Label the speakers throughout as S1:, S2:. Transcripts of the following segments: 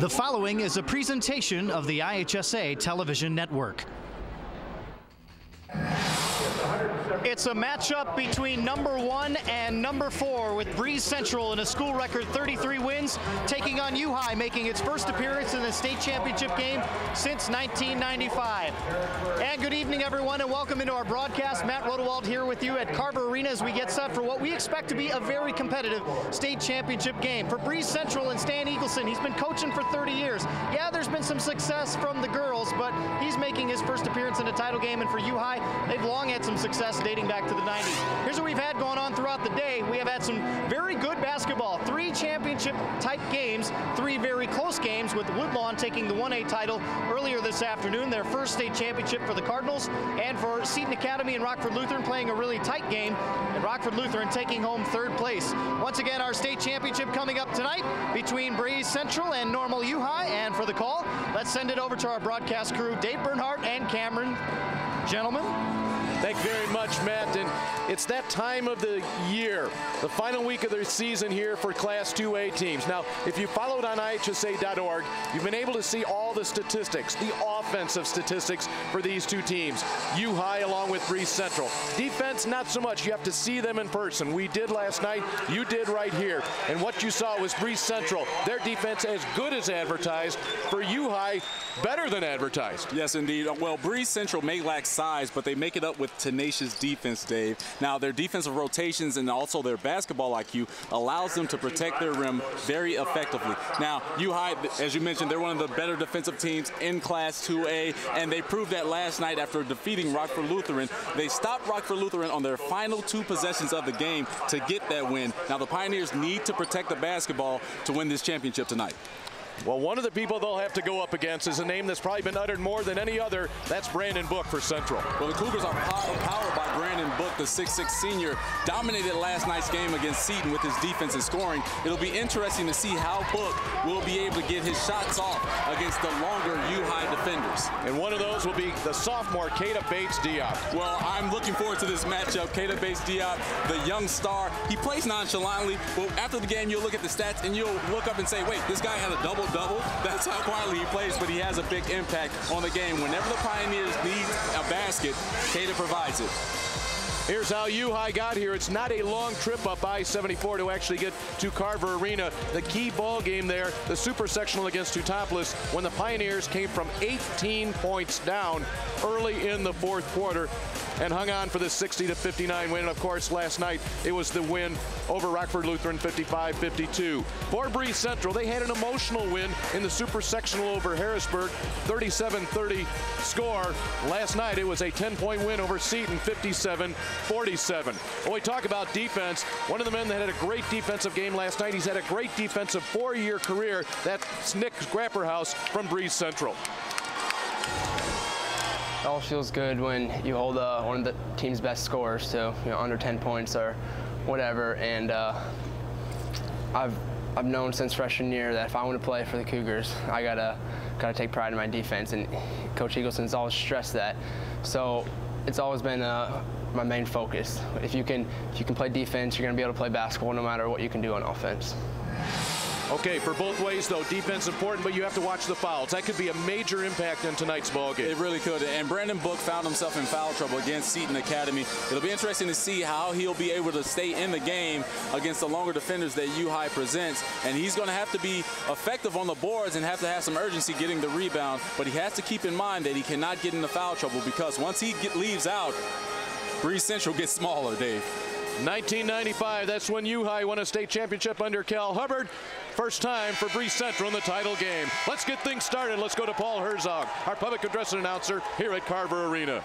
S1: The following is a presentation of the IHSA television network. It's a matchup between number one and number four with Breese Central in a school record 33 wins, taking on U High, making its first appearance in the state championship game since 1995. And good evening, everyone, and welcome into our broadcast. Matt Rodewald here with you at Carver Arena as we get set for what we expect to be a very competitive state championship game. For Breese Central and Stan Eagleson, he's been coaching for 30 years. Yeah, there's been some success from the girls, but he's making his first appearance in a title game, and for U High, they've long had some success dating back to the 90s. Here's what we've had going on throughout the day. We have had some very good basketball, three championship type games, three very close games with Woodlawn taking the 1A title earlier this afternoon, their first state championship for the Cardinals, and for Seton Academy and Rockford Lutheran playing a really tight game, and Rockford Lutheran taking home third place. Once again, our state championship coming up tonight between Breese Central and Normal U High, and for the call, let's send it over to our broadcast crew, Dave Bernhardt and Cameron. Gentlemen,
S2: Thank you very much, Matt. And it's that time of the year, the final week of the season here for Class 2A teams. Now, if you followed on IHSA.org, you've been able to see all the statistics, the offensive statistics for these two teams. U High along with Breese Central. Defense, not so much. You have to see them in person. We did last night. You did right here. And what you saw was Breese Central. Their defense as good as advertised. For U High, better than advertised.
S3: Yes, indeed. Well, Breese Central may lack size, but they make it up with tenacious defense, Dave. Now, their defensive rotations and also their basketball IQ allows them to protect their rim very effectively. Now, U High, as you mentioned, they're one of the better defensive teams in Class 2A, and they proved that last night after defeating Rockford Lutheran. They stopped Rockford Lutheran on their final two possessions of the game to get that win. Now, the Pioneers need to protect the basketball to win this championship tonight.
S2: Well, one of the people they'll have to go up against is a name that's probably been uttered more than any other. That's Brandon Book for Central.
S3: Well, the Cougars are powered by Brandon Book, the 6'6 senior, dominated last night's game against Seton with his defense and scoring. It'll be interesting to see how Book will be able to get his shots off against the longer U-High defenders.
S2: And one of those will be the sophomore, Keita Bates Diop.
S3: Well, I'm looking forward to this matchup. Keita Bates Diop, the young star. He plays nonchalantly, but after the game, you'll look at the stats and you'll look up and say, wait, this guy had a double double. That's how quietly he plays, but he has a big impact on the game. Whenever the Pioneers need a basket, Keita provides it.
S2: Here's how U-High got here. It's not a long trip up I-74 to actually get to Carver Arena. The key ball game there, the super sectional against Teutopolis, when the Pioneers came from 18 points down early in the fourth quarter and hung on for the 60 to 59 win. And of course, last night it was the win over Rockford Lutheran 55-52. For Breese Central, they had an emotional win in the super sectional over Harrisburg, 37-30 score. Last night it was a 10-point win over Seton, 57-47. When we talk about defense, one of the men that had a great defensive game last night, he's had a great defensive four-year career. That's Nick Grapperhaus from Breese Central.
S4: It all feels good when you hold uh, one of the team's best scores to you know under 10 points or whatever. And uh, I've I've known since freshman year that if I want to play for the Cougars, I gotta gotta take pride in my defense. And Coach Eagleson's always stressed that. So it's always been uh, my main focus. If you can if you can play defense, you're gonna be able to play basketball no matter what you can do on offense.
S2: Okay, for both ways, though, defense is important, but you have to watch the fouls. That could be a major impact in tonight's ball game.
S3: It really could. And Brandon Book found himself in foul trouble against Seton Academy. It'll be interesting to see how he'll be able to stay in the game against the longer defenders that U-High presents. And he's going to have to be effective on the boards and have to have some urgency getting the rebound. But he has to keep in mind that he cannot get into foul trouble because once he get, leaves out, Breese Central gets smaller, Dave.
S2: 1995, that's when U-High won a state championship under Cal Hubbard. First time for Breese Central in the title game. Let's get things started. Let's go to Paul Herzog, our public address announcer here at Carver Arena.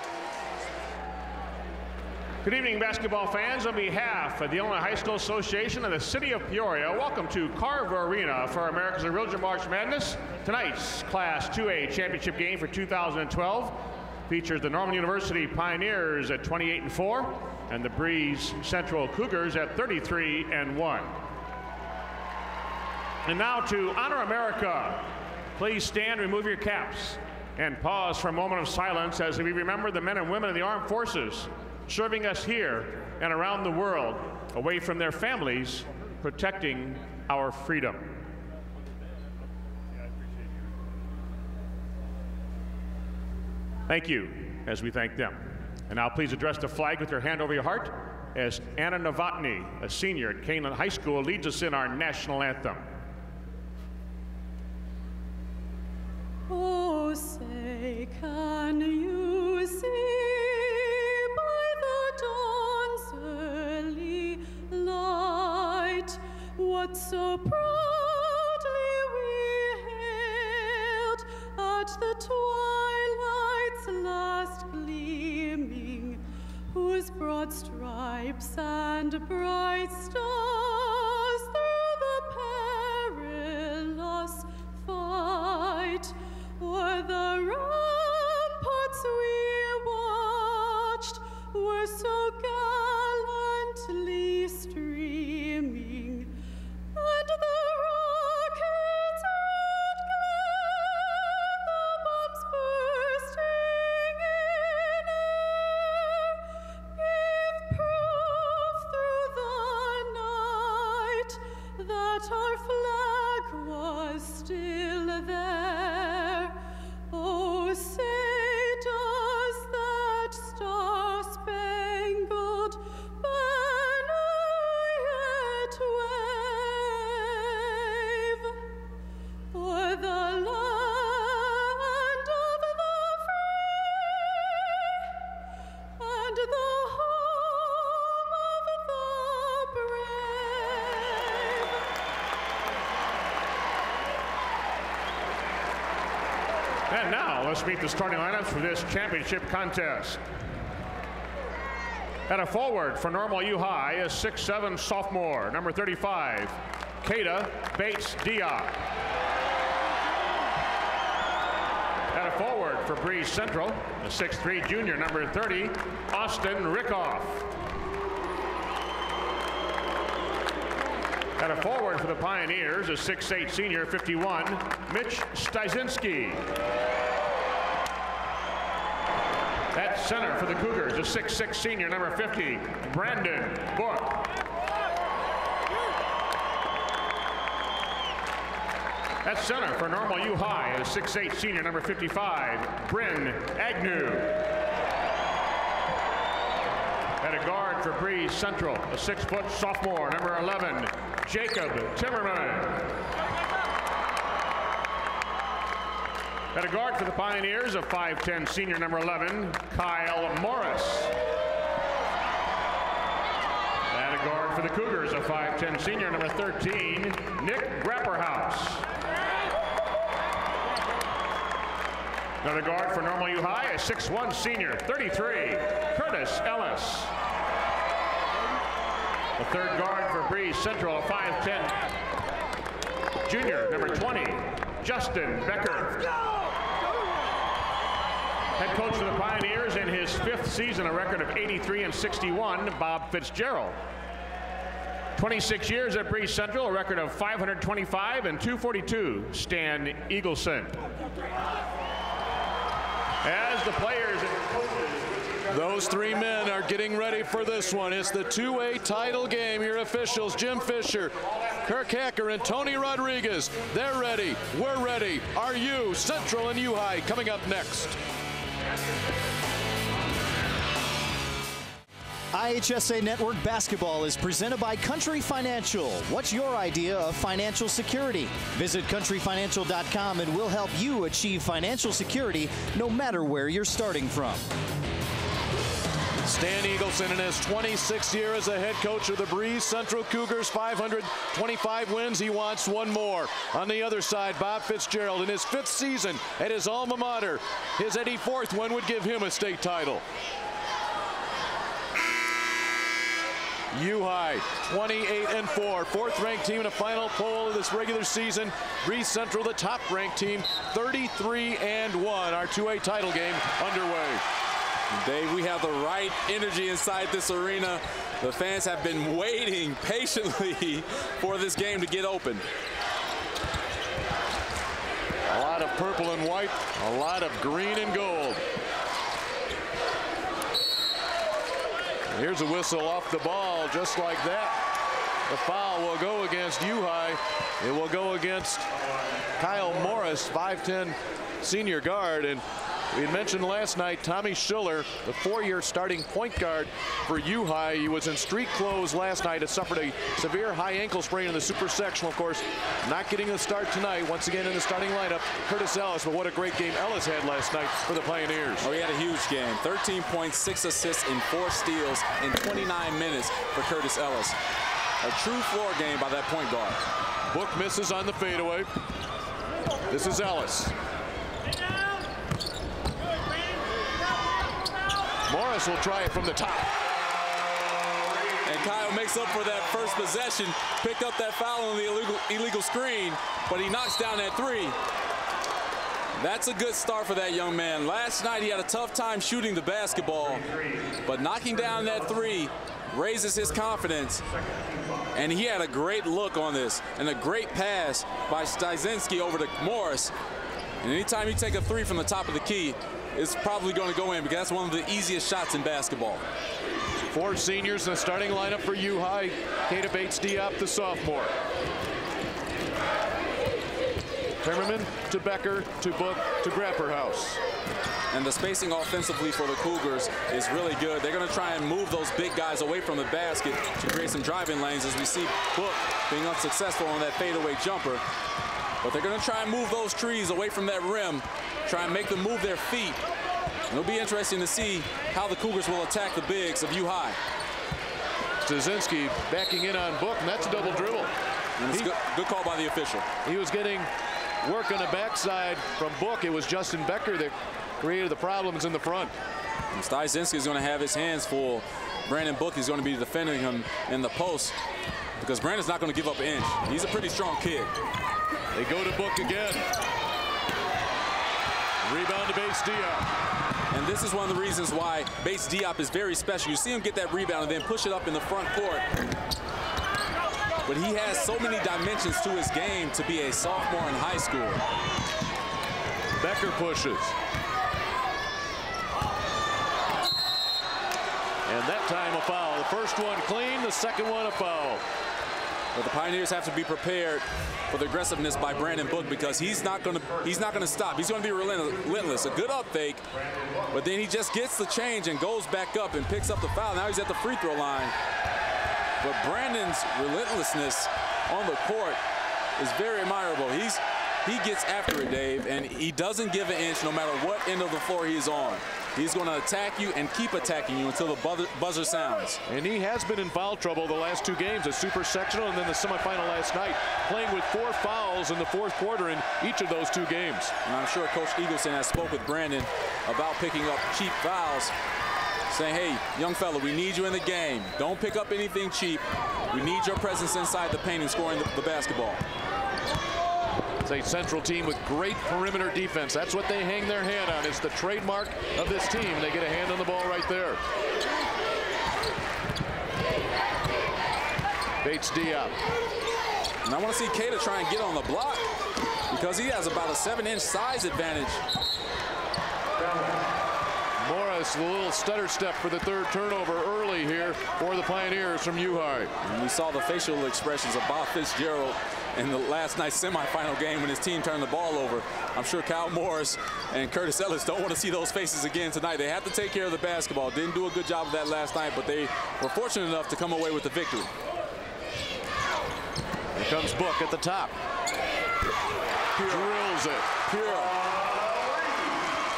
S5: Good evening, basketball fans. On behalf of the Illinois High School Association and the City of Peoria, welcome to Carver Arena for America's Original March Madness. Tonight's Class 2A championship game for 2012 features the Normal University Pioneers at 28 and 4 and the Breese Central Cougars at 33 and 1. And now to honor America. Please stand, remove your caps, and pause for a moment of silence as we remember the men and women of the armed forces serving us here and around the world, away from their families, protecting our freedom. Thank you as we thank them. And now please address the flag with your hand over your heart as Anna Novotny, a senior at Canelan High School, leads us in our national anthem.
S6: Oh, say, can you see by the dawn's early light what so proudly we hailed at the twilight's last gleaming, whose broad stripes and bright stars through the perilous fight o'er the ramparts we watched were so gallantly
S5: let's meet the starting lineups for this championship contest. At a forward for Normal U High is 6'7 sophomore, number 35, Keita Bates Diop. At a forward for Breese Central, a 6'3 junior, number 30, Austin Rickoff. At a forward for the Pioneers, a 6'8 senior, 51, Mitch Styczynski. Center for the Cougars, a 6'6 senior, number 50, Brandon Book. At center for Normal U High, a 6'8 senior, number 55, Bryn Agnew. At a guard for Breese Central, a six-foot sophomore, number 11, Jacob Timmerman. At a guard for the Pioneers, a 5'10 senior, number 11, Kyle Morris. At a guard for the Cougars, a 5'10 senior, number 13, Nick Grapperhaus. Another guard for Normal U High, a 6'1 senior, 33, Curtis Ellis. The third guard for Breese Central, a 5'10 junior, number 20, Justin Becker. Head coach for the Pioneers in his fifth season, a record of 83 and 61, Bob Fitzgerald. 26 years at Breese Central, a record of 525 and 242, Stan Eagleson. As the players
S2: Those three men are getting ready for this one. It's the two-way title game. Your officials, Jim Fisher, Kirk Hacker, and Tony Rodriguez. They're ready. We're ready. Are you? Central and U High coming up next.
S1: IHSA Network Basketball is presented by Country Financial. What's your idea of financial security? Visit countryfinancial.com and we'll help you achieve financial security no matter where you're starting from.
S2: Stan Eagleson in his 26th year as a head coach of the Breese Central Cougars, 525 wins. He wants one more. On the other side, Bob Fitzgerald in his fifth season at his alma mater. His 84th one would give him a state title. U High 28 and 4, fourth ranked team in a final poll of this regular season. Breese Central, the top ranked team, 33 and 1. Our 2A title game underway.
S3: Dave, we have the right energy inside this arena. The fans have been waiting patiently for this game to get open.
S2: A lot of purple and white, a lot of green and gold. Here's a whistle off the ball, just like that. The foul will go against U High. It will go against Kyle Morris, 5'10 senior guard. And We had mentioned last night Tommy Schiller, the four-year starting point guard for U High. He was in street clothes last night. Had suffered a severe high ankle sprain in the super sectional. Of course, not getting a start tonight. Once again in the starting lineup, Curtis Ellis. But what a great game Ellis had last night for the Pioneers.
S3: Oh, he had a huge game. 13 points, six assists, and four steals in 29 minutes for Curtis Ellis. A true floor game by that point guard.
S2: Book misses on the fadeaway. This is Ellis. Morris will try it from the top.
S3: And Kyle makes up for that first possession, picked up that foul on the illegal, illegal screen, but he knocks down that three. That's a good start for that young man. Last night he had a tough time shooting the basketball, but knocking down that three raises his confidence. And he had a great look on this and a great pass by Styczynski over to Morris. And anytime you take a three from the top of the key, it's probably going to go in because that's one of the easiest shots in basketball.
S2: Four seniors in the starting lineup for U High. Keita Bates Diop, the sophomore. Timmerman to Becker to Book to Grapperhaus.
S3: And the spacing offensively for the Cougars is really good. They're going to try and move those big guys away from the basket to create some driving lanes as we see Book being unsuccessful on that fadeaway jumper. But they're going to try and move those trees away from that rim, try and make them move their feet. And it'll be interesting to see how the Cougars will attack the bigs of U High.
S2: Styczynski backing in on Book, and that's a double dribble. He-
S3: good, good call by the official.
S2: He was getting work on the backside from Book. It was Justin Becker that created the problems in the front.
S3: And Styczynski is going to have his hands full. Brandon Book is going to be defending him in the post because Brandon's not going to give up an inch. He's a pretty strong kid.
S2: They go to Book again. Rebound to Bates Diop.
S3: And this is one of the reasons why Bates Diop is very special. You see him get that rebound and then push it up in the front court. But he has so many dimensions to his game to be a sophomore in high school.
S2: Becker pushes. And that time a foul. The first one clean, the second one a foul.
S3: But the Pioneers have to be prepared for the aggressiveness by Brandon Book because he's not going to he's not going to stop. He's going to be relentless. A good up fake, but then he just gets the change and goes back up and picks up the foul. Now he's at the free throw line. But Brandon's relentlessness on the court is very admirable. He's he gets after it, Dave, and he doesn't give an inch no matter what end of the floor he's on. He's going to attack you and keep attacking you until the buzzer, buzzer sounds.
S2: And he has been in foul trouble the last two games, the super sectional and then the semifinal last night, playing with four fouls in the fourth quarter in each of those two games.
S3: And I'm sure Coach Eagleson has spoke with Brandon about picking up cheap fouls, saying, hey, young fella, we need you in the game. Don't pick up anything cheap. We need your presence inside the paint and scoring the, the basketball.
S2: It's a central team with great perimeter defense. That's what they hang their hand on. It's the trademark of this team. They get a hand on the ball right there. Bates Diop.
S3: And I want to see Keita try and get on the block because he has about a seven-inch size advantage.
S2: Morris, a little stutter step for the third turnover early here for the Pioneers from U High.
S3: And we saw the facial expressions of Bob Fitzgerald in the last night's semifinal game when his team turned the ball over. I'm sure Kyle Morris and Curtis Ellis don't want to see those faces again tonight. They have to take care of the basketball. Didn't do a good job of that last night, but they were fortunate enough to come away with the victory.
S2: Here comes Book at the top. Drills it.
S3: Pure.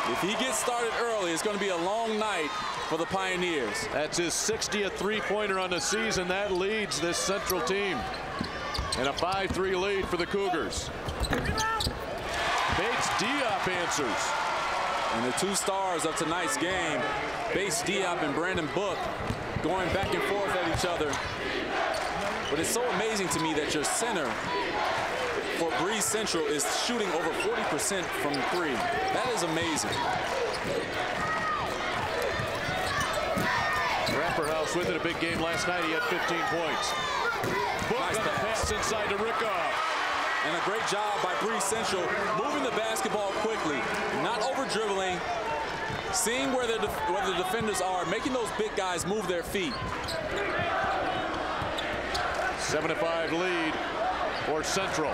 S3: If he gets started early, it's going to be a long night for the Pioneers.
S2: That's his 60th three-pointer on the season. That leads this Central team. And a 5-3 lead for the Cougars. Bates Diop answers.
S3: And the two stars of tonight's game, Bates Diop and Brandon Book, going back and forth at each other. But it's so amazing to me that your center for Breese Central is shooting over 40% from three. That is amazing.
S2: Rapperhouse with it a big game last night. He had 15 points. Book
S3: Nice pass.
S2: pass inside to Rickoff.
S3: And a great job by Breese Central moving the basketball quickly, not over dribbling, seeing where the, where the defenders are, making those big guys move their feet.
S2: 7 to 5 lead for Central.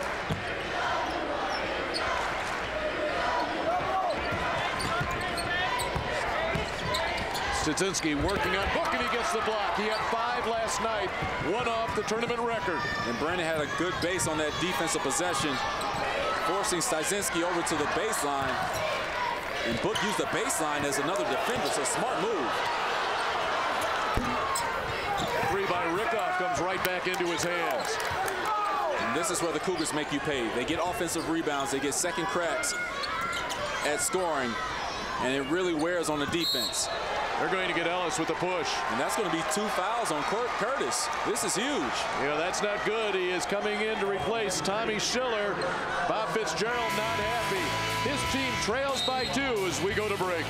S2: Styczynski working on Book, and he gets the block. He had five last night, one off the tournament record.
S3: And Brandon had a good base on that defensive possession, forcing Styczynski over to the baseline. And Book used the baseline as another defender, so smart move.
S2: Three by Rickoff comes right back into his hands.
S3: And this is where the Cougars make you pay. They get offensive rebounds, they get second cracks at scoring, and it really wears on the defense.
S2: They're going to get Ellis with a push.
S3: And that's going to be two fouls on Kurt Curtis. This is huge.
S2: You know, that's not good. He is coming in to replace Tommy Schiller. Bob Fitzgerald not happy. His team trails by two as we go to break.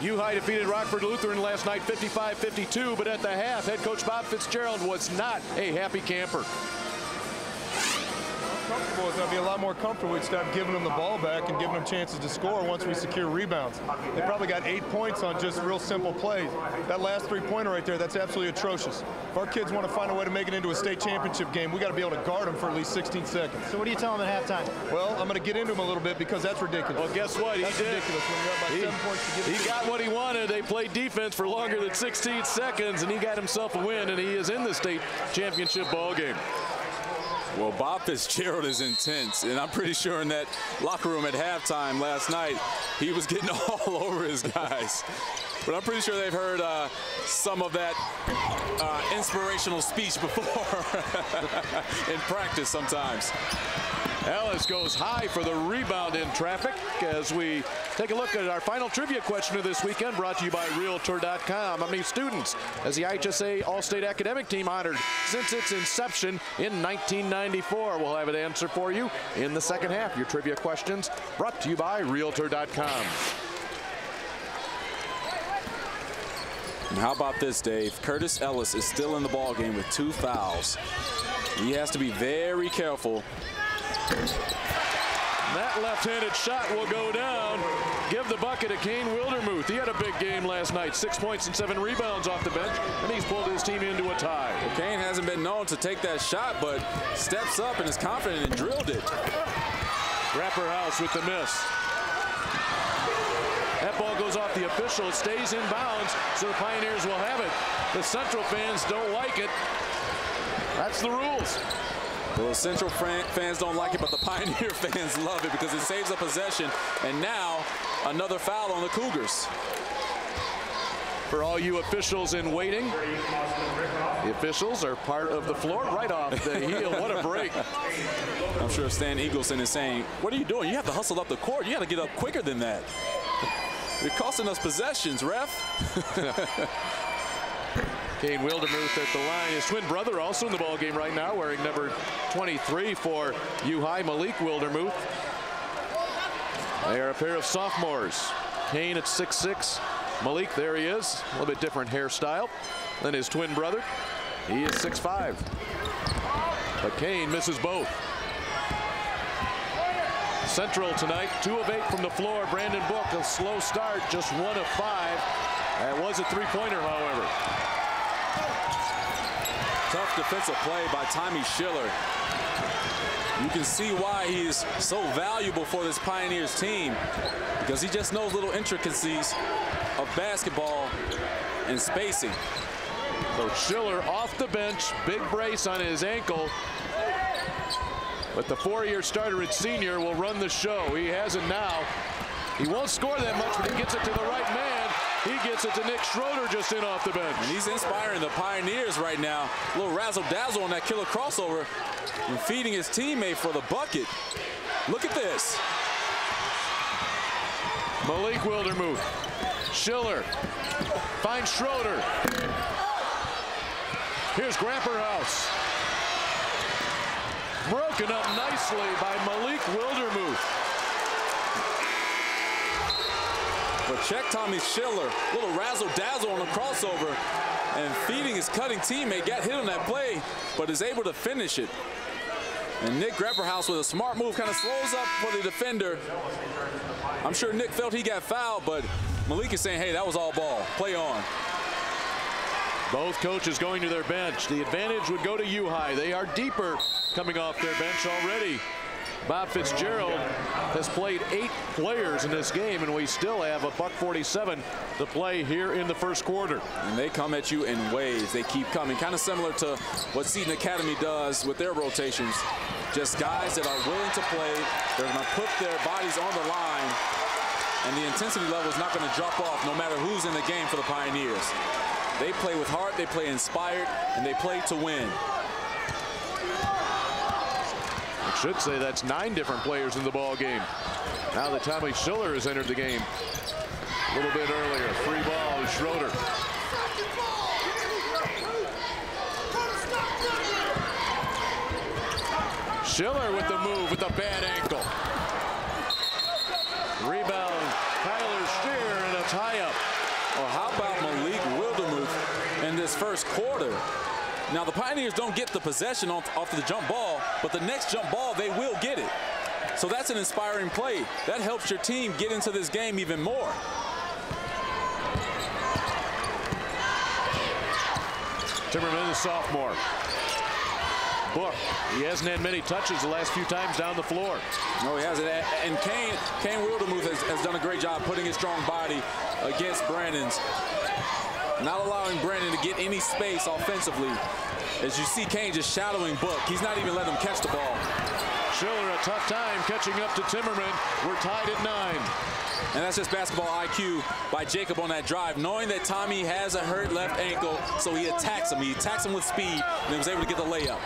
S2: U High defeated Rockford Lutheran last night 55-52, but at the half, head coach Bob Fitzgerald was not a happy camper.
S7: Comfortable with them, be a lot more comfortable. We'd start giving them the ball back and giving them chances to score once we secure rebounds. They probably got eight points on just real simple plays. That last three-pointer right there, that's absolutely atrocious. If our kids want to find a way to make it into a state championship game, we got to be able to guard them for at least 16 seconds.
S1: So what do you tell them at halftime?
S7: Well, I'm going to get into them a little bit because that's ridiculous.
S2: Well, guess what?
S7: That's
S2: he did.
S7: ridiculous when by
S2: He,
S7: seven points to give
S2: he got what he wanted. They played defense for longer than 16 seconds, and he got himself a win, and he is in the state championship ball game.
S3: Well, Bob Fitzgerald is intense, and I'm pretty sure in that locker room at halftime last night, he was getting all over his guys. But I'm pretty sure they've heard uh, some of that uh, inspirational speech before in practice sometimes.
S2: Ellis goes high for the rebound in traffic as we take a look at our final trivia question of this weekend brought to you by Realtor.com. How many students has the IHSA All-State Academic Team honored since its inception in 1994? We'll have an answer for you in the second half. Your trivia questions brought to you by Realtor.com.
S3: And how about this, Dave? Curtis Ellis is still in the ball game with two fouls. He has to be very careful.
S2: That left-handed shot will go down. Give the bucket to Kane Wildermuth. He had a big game last night. Six points and seven rebounds off the bench, and he's pulled his team into a tie.
S3: Kane hasn't been known to take that shot, but steps up and is confident and drilled it.
S2: Rapper House with the miss. That ball goes off the official. It stays in bounds, so the Pioneers will have it. The Central fans don't like it. That's the rules.
S3: Well, the Central fans don't like it, but the Pioneer fans love it because it saves a possession. And now, another foul on the Cougars.
S2: For all you officials in waiting, the officials are part of the floor right off the heel. What a break.
S3: I'm sure Stan Eagleson is saying, what are you doing? You have to hustle up the court. You got to get up quicker than that. You're costing us possessions, ref.
S2: Kane Wildermuth at the line. His twin brother also in the ball game right now, wearing number 23 for U High, Malik Wildermuth. They are a pair of sophomores. Kane at 6'6". Malik, there he is. A little bit different hairstyle than his twin brother. He is 6'5". But Kane misses both. Central tonight, two of eight from the floor. Brandon Book, a slow start, just one of five. That was a three-pointer, however.
S3: Tough defensive play by Tommy Schiller. You can see why he's so valuable for this Pioneers team because he just knows little intricacies of basketball and spacing.
S2: So Schiller off the bench, big brace on his ankle. But the four-year starter at senior will run the show. He has it now. He won't score that much, but he gets it to the right man. He gets it to Nick Schroeder just in off the bench.
S3: And he's inspiring the Pioneers right now. A little razzle-dazzle on that killer crossover and feeding his teammate for the bucket. Look at this.
S2: Malik Wildermuth. Schiller. Finds Schroeder. Here's Grapperhaus. Broken up nicely by Malik Wildermuth.
S3: But check Tommy Schiller. Little razzle-dazzle on the crossover and feeding his cutting teammate. Got hit on that play, but is able to finish it. And Nick Grapperhaus with a smart move kind of slows up for the defender. I'm sure Nick felt he got fouled, but Malik is saying, hey, that was all ball. Play on.
S2: Both coaches going to their bench. The advantage would go to U High. They are deeper coming off their bench already. Bob Fitzgerald has played eight players in this game, and we still have a buck 47 to play here in the first quarter.
S3: And they come at you in waves. They keep coming, kind of similar to what Seton Academy does with their rotations. Just guys that are willing to play. They're going to put their bodies on the line, and the intensity level is not going to drop off no matter who's in the game for the Pioneers. They play with heart, they play inspired, and they play to win.
S2: I should say that's nine different players in the ball game. Now that Tommy Schiller has entered the game a little bit earlier. Free ball, Schroeder. Schiller with the move with the bad ankle. Rebound, Tyler Steer and a tie-up.
S3: Well, how about Malik Wildermuth in this first quarter? Now, the Pioneers don't get the possession off, off the jump ball, but the next jump ball, they will get it. So that's an inspiring play. That helps your team get into this game even more.
S2: Timmerman, the sophomore. Book, he hasn't had many touches the last few times down the floor.
S3: No, he hasn't. And Kane, Kane Wildermuth has, has done a great job putting his strong body against Brandon's. Not allowing Brandon to get any space offensively. As you see Kane just shadowing Book. He's not even letting him catch the ball.
S2: Schiller a tough time catching up to Timmerman. We're tied at nine.
S3: And that's just basketball IQ by Jacob on that drive, knowing that Tommy has a hurt left ankle, so he attacks him. He attacks him with speed, and he was able to get the layup.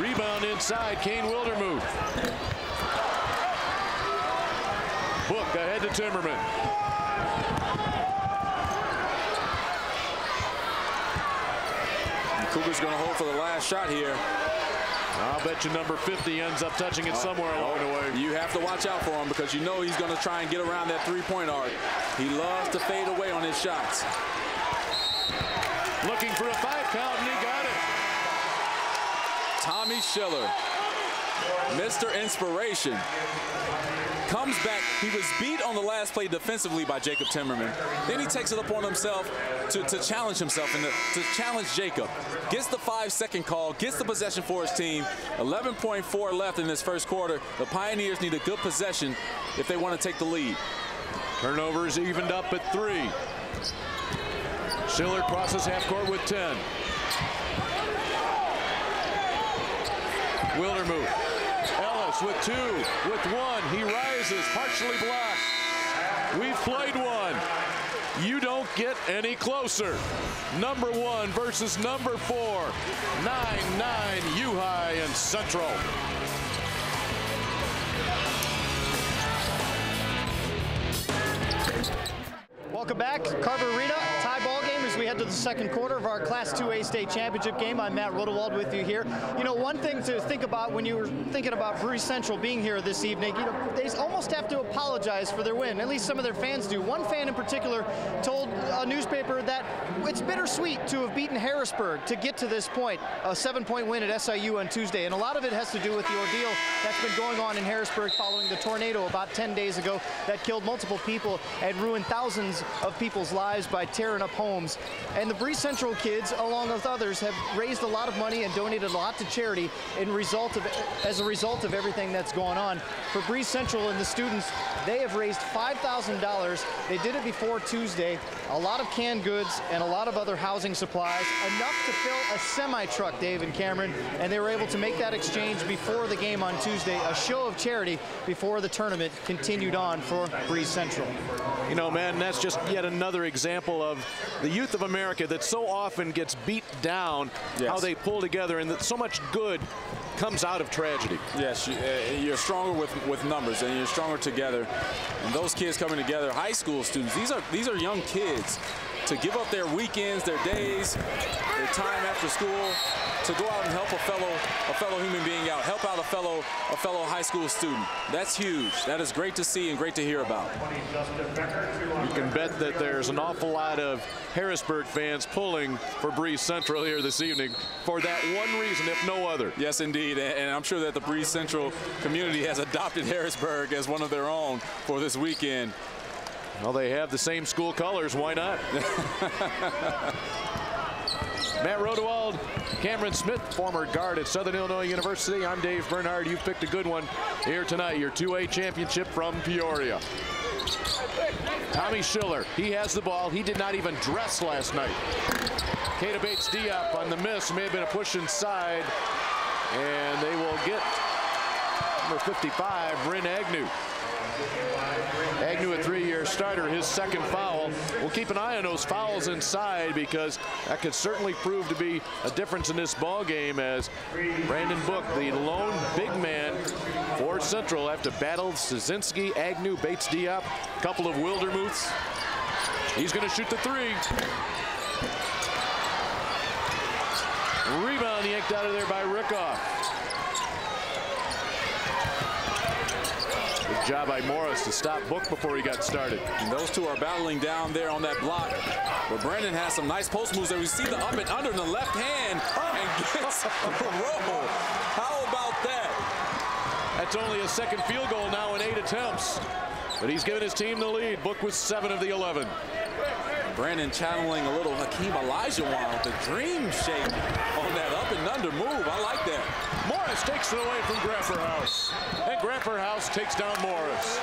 S2: Rebound inside, Kane Wildermuth. Book ahead to Timmerman.
S3: Cougars going to hold for the last shot here.
S2: I'll bet you number 50 ends up touching it somewhere oh, along the way.
S3: You have to watch out for him because you know he's going to try and get around that three-point arc. He loves to fade away on his shots.
S2: Looking for a five count, and he got it.
S3: Tommy Schiller, Mr. Inspiration, comes back. He was beat on the last play defensively by Jacob Timmerman. Then he takes it upon himself to, to challenge himself and to, to challenge Jacob. Gets the five-second call, gets the possession for his team. 11.4 left in this first quarter. The Pioneers need a good possession if they want to take the lead.
S2: Turnovers evened up at three. Schiller crosses half court with 10. Wildermuth. With two, with one. He rises, partially blocked. We've played one. You don't get any closer. Number one versus number four. 9-9 U-High and Central.
S1: Welcome back, Carver Arena. Tie ball game we head to the second quarter of our Class 2A state championship game. I'm Matt Rodewald with you here. You know, one thing to think about when you were thinking about Breese Central being here this evening, you know, they almost have to apologize for their win. At least some of their fans do. One fan in particular told a newspaper that it's bittersweet to have beaten Harrisburg to get to this point, a seven-point win at SIU on Tuesday. And a lot of it has to do with the ordeal that's been going on in Harrisburg following the tornado about 10 days ago that killed multiple people and ruined thousands of people's lives by tearing up homes. And the Breese Central kids, along with others, have raised a lot of money and donated a lot to charity in result of, as a result of everything that's going on. For Breese Central and the students, they have raised $5,000. They did it before Tuesday. A lot of canned goods and a lot of other housing supplies, enough to fill a semi-truck, Dave and Cameron, and they were able to make that exchange before the game on Tuesday, a show of charity before the tournament continued on for Breese Central.
S2: You know, man, that's just yet another example of the youth of America that so often gets beat down,
S3: Yes.
S2: how they pull together, and that so much good comes out of tragedy.
S3: Yes, you, uh, you're stronger with, with numbers, and you're stronger together. And those kids coming together, high school students, these are these are young kids to give up their weekends, their days, their time after school to go out and help a fellow a fellow human being out, help out a fellow a fellow high school student. That's huge. That is great to see and great to hear about.
S2: You can bet that there's an awful lot of Harrisburg fans pulling for Breese Central here this evening for that one reason, if no other.
S3: Yes, indeed, and I'm sure that the Breese Central community has adopted Harrisburg as one of their own for this weekend.
S2: Well, they have the same school colors. Why not? Matt Rodewald, Cameron Smith, former guard at Southern Illinois University. I'm Dave Bernhard. You've picked a good one here tonight, your 2A championship from Peoria. Tommy Schiller, he has the ball. He did not even dress last night. Keita Bates Diop on the miss. May have been a push inside. And they will get number 55, Bryn Agnew. Agnew, a three-year starter, his second foul. We'll keep an eye on those fouls inside because that could certainly prove to be a difference in this ball game as Brandon Book, the lone big man for Central, have to battle Szynski, Agnew, Bates Diop, a couple of Wildermuths. He's going to shoot the three. Rebound yanked out of there by Rickoff. Job by Morris to stop Book before he got started.
S3: And those two are battling down there on that block. But Brandon has some nice post moves there. We see the up and under in the left hand and gets a roll. How about that?
S2: That's only a second field goal now in eight attempts. But he's given his team the lead. Book with seven of the 11.
S3: Brandon channeling a little Hakeem Olajuwon with the dream shake on that up and under move. I like.
S2: Morris takes it away from Grapperhaus. And Grapperhaus takes down Morris.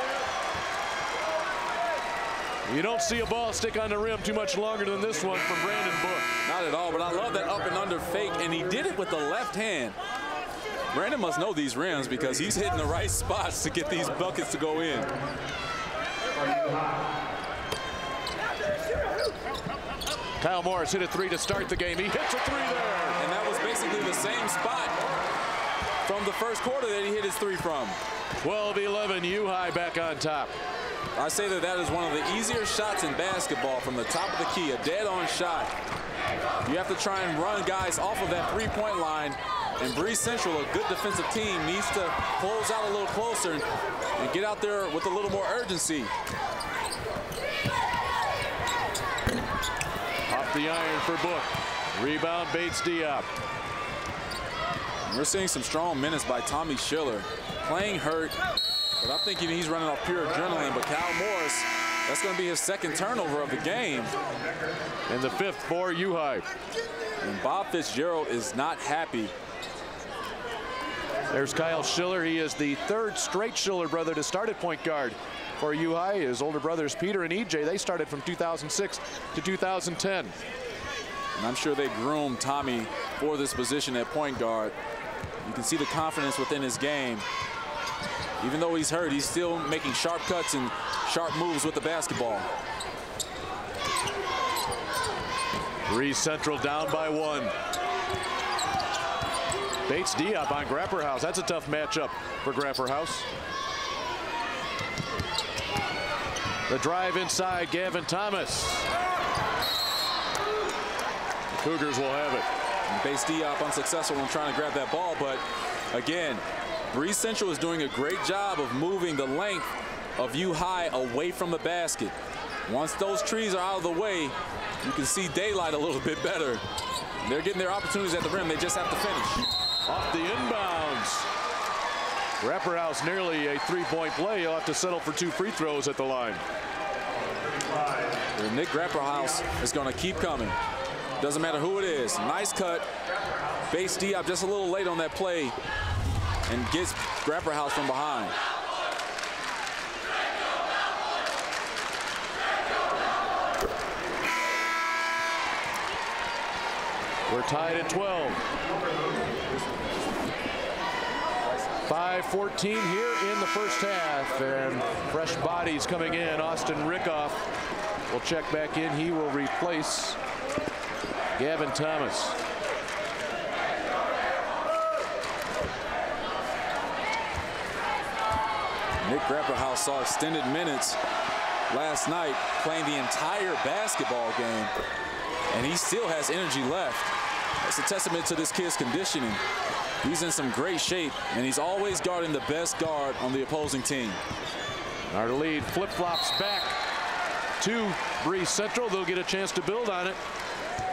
S2: You don't see a ball stick on the rim too much longer than this one from Brandon Book.
S3: Not at all, but I love that up and under fake, and he did it with the left hand. Brandon must know these rims because he's hitting the right spots to get these buckets to go in.
S2: Kyle Morris hit a three to start the game. He hits a three there.
S3: And that was basically the same spot from the first quarter that he hit his three from.
S2: 12-11, U-High back on top.
S3: I say that that is one of the easier shots in basketball from the top of the key, a dead-on shot. You have to try and run guys off of that three-point line, and Breese Central, a good defensive team, needs to close out a little closer and, and get out there with a little more urgency.
S2: Off the iron for Book. Rebound Bates Diop.
S3: We're seeing some strong minutes by Tommy Schiller. Playing hurt, but I'm thinking he's running off pure adrenaline. But Cal Morris, that's going to be his second turnover of the game.
S2: And the fifth for U-High.
S3: And Bob Fitzgerald is not happy.
S2: There's Kyle Schiller. He is the third straight Schiller brother to start at point guard for U-High. His older brothers Peter and EJ, they started from 2006 to 2010.
S3: And I'm sure they groomed Tommy for this position at point guard. You can see the confidence within his game. Even though he's hurt, he's still making sharp cuts and sharp moves with the basketball.
S2: Breese Central down by one. Bates Diop on Grapperhaus. That's a tough matchup for Grapperhaus. The drive inside, Gavin Thomas. The Cougars will have it.
S3: And Bates Diop unsuccessful in trying to grab that ball, but again, Breese Central is doing a great job of moving the length of U-High away from the basket. Once those trees are out of the way, you can see daylight a little bit better. They're getting their opportunities at the rim. They just have to finish.
S2: Off the inbounds. Grapperhaus nearly a three-point play. He'll have to settle for two free throws at the line.
S3: Nick Grapperhaus is going to keep coming. Doesn't matter who it is. Nice cut. Bates Diop just a little late on that play and gets Grapperhaus from behind.
S2: We're tied at 12. 5-14 here in the first half, and fresh bodies coming in. Austin Rickoff will check back in. He will replace Gavin Thomas.
S3: Nick Grapperhaus saw extended minutes last night playing the entire basketball game, and he still has energy left. That's a testament to this kid's conditioning. He's in some great shape, and he's always guarding the best guard on the opposing team.
S2: Our lead flip-flops back to Breese Central. They'll get a chance to build on it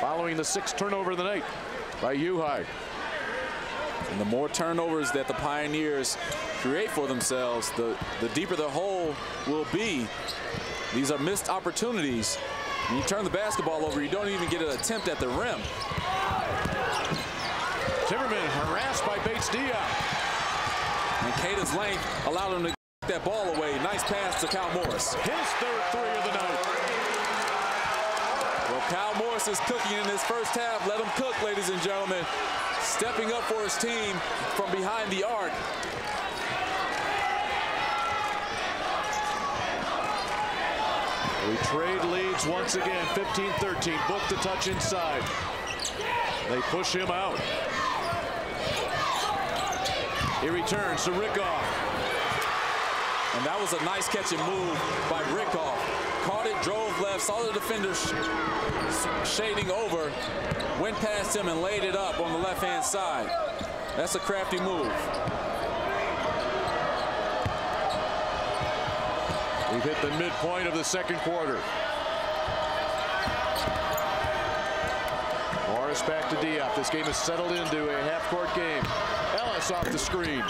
S2: following the sixth turnover of the night by U-High.
S3: And the more turnovers that the Pioneers create for themselves, the, the deeper the hole will be. These are missed opportunities When you turn the basketball over, you don't even get an attempt at the rim.
S2: Timmerman harassed by Bates Diop.
S3: And Keita's length allowed him to get that ball away. Nice pass to Cal Morris.
S2: His third three of the night.
S3: Cal Morris is cooking in this first half. Let him cook, ladies and gentlemen. Stepping up for his team from behind the arc.
S2: We trade leads once again, 15-13. Book the touch inside. They push him out. He returns to Rickoff.
S3: And that was a nice catch and move by Rickoff. Caught it, drove left, saw the defender sh shading over, went past him and laid it up on the left-hand side. That's a crafty move.
S2: We've hit the midpoint of the second quarter. Morris back to Diop. This game is settled into a half-court game. Ellis off the screen.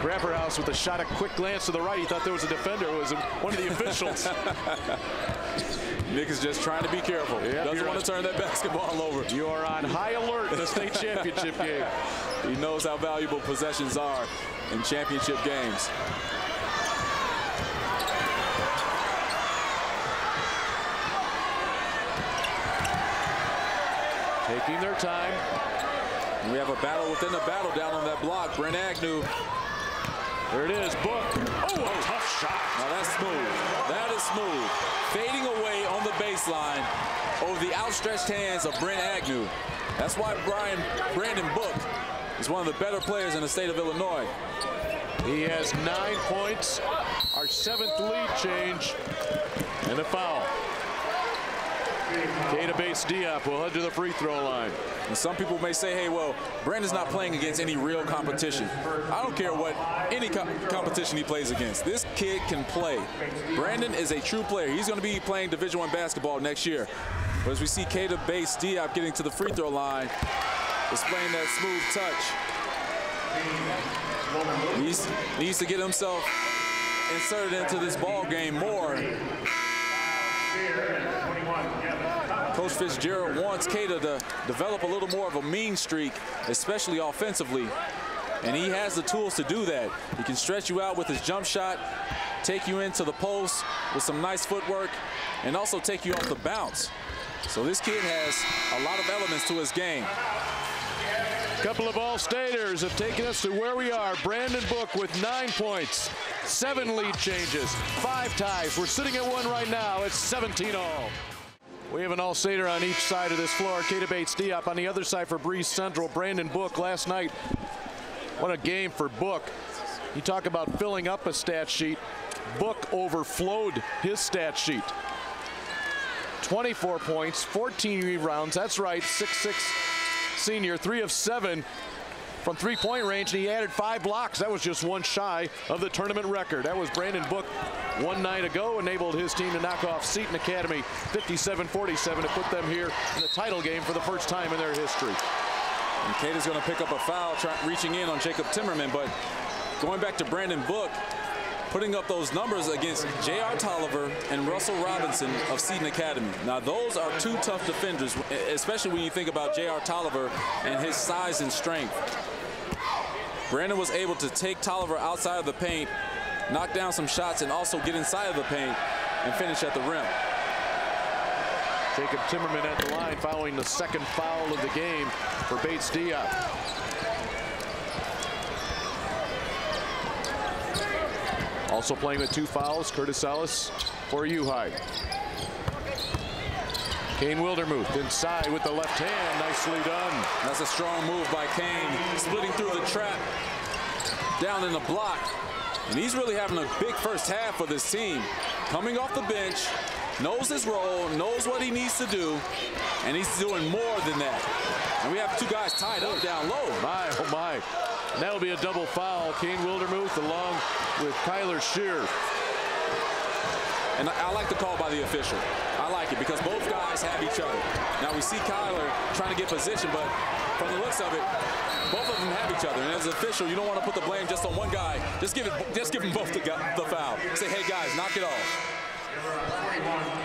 S2: Grapperhaus with a shot, a quick glance to the right. He thought there was a defender. It was one of the officials.
S3: Nick is just trying to be careful.
S2: Yep,
S3: Doesn't want to turn that basketball over.
S2: you are on high alert in the state championship game.
S3: He knows how valuable possessions are in championship games.
S2: Taking their time.
S3: We have a battle within a battle down on that block. Brent Agnew.
S2: There it is. Book. Oh, a tough shot.
S3: Now that's smooth. That is smooth. Fading away on the baseline over the outstretched hands of Brent Agnew. That's why Brian Brandon Book is one of the better players in the state of Illinois.
S2: He has nine points. Our seventh lead change. And a foul. Keita Bates Diop will head to the free throw line.
S3: And some people may say, hey, well, Brandon's not playing against any real competition. I don't care what any co competition he plays against. This kid can play. Brandon is a true player. He's going to be playing Division One basketball next year. But as we see Keita Bates Diop getting to the free throw line, displaying that smooth touch. He's, needs to get himself inserted into this ball game more. Coach Fitzgerald wants Keita to develop a little more of a mean streak, especially offensively. And he has the tools to do that. He can stretch you out with his jump shot, take you into the post with some nice footwork, and also take you off the bounce. So this kid has a lot of elements to his game.
S2: A couple of All-Staters have taken us to where we are. Brandon Book with nine points, seven lead changes, five ties. We're sitting at one right now. It's 17 all. We have an All-Stater on each side of this floor. Keita Bates Diop on the other side for Breese Central. Brandon Book last night. What a game for Book. You talk about filling up a stat sheet. Book overflowed his stat sheet. 24 points, 14 rebounds. That's right, 6'6 senior, three of seven from three-point range, and he added five blocks. That was just one shy of the tournament record. That was Brandon Book one night ago, enabled his team to knock off Seton Academy 57-47 to put them here in the title game for the first time in their history.
S3: And Keita's going to pick up a foul, reaching in on Jacob Timmerman. But going back to Brandon Book, putting up those numbers against J.R. Tolliver and Russell Robinson of Seton Academy. Now, those are two tough defenders, especially when you think about J.R. Tolliver and his size and strength. Brandon was able to take Tolliver outside of the paint, knock down some shots, and also get inside of the paint and finish at the rim.
S2: Jacob Timmerman at the line following the second foul of the game for Bates Diop. Also playing with two fouls, Curtis Ellis for U-High. Kane Wildermuth inside with the left hand, nicely done.
S3: That's a strong move by Kane, splitting through the trap, down in the block. And he's really having a big first half for this team. Coming off the bench, knows his role, knows what he needs to do, and he's doing more than that. And we have two guys tied up down low.
S2: My, oh my. And that'll be a double foul. Kane Wildermuth along with Kyler Shear.
S3: And I, I like the call by the official. I like it because both guys have each other. Now we see Kyler trying to get position, but from the looks of it, both of them have each other. And as an official, you don't want to put the blame just on one guy. Just give it, just give them both the, the foul. Say, hey guys, knock it off.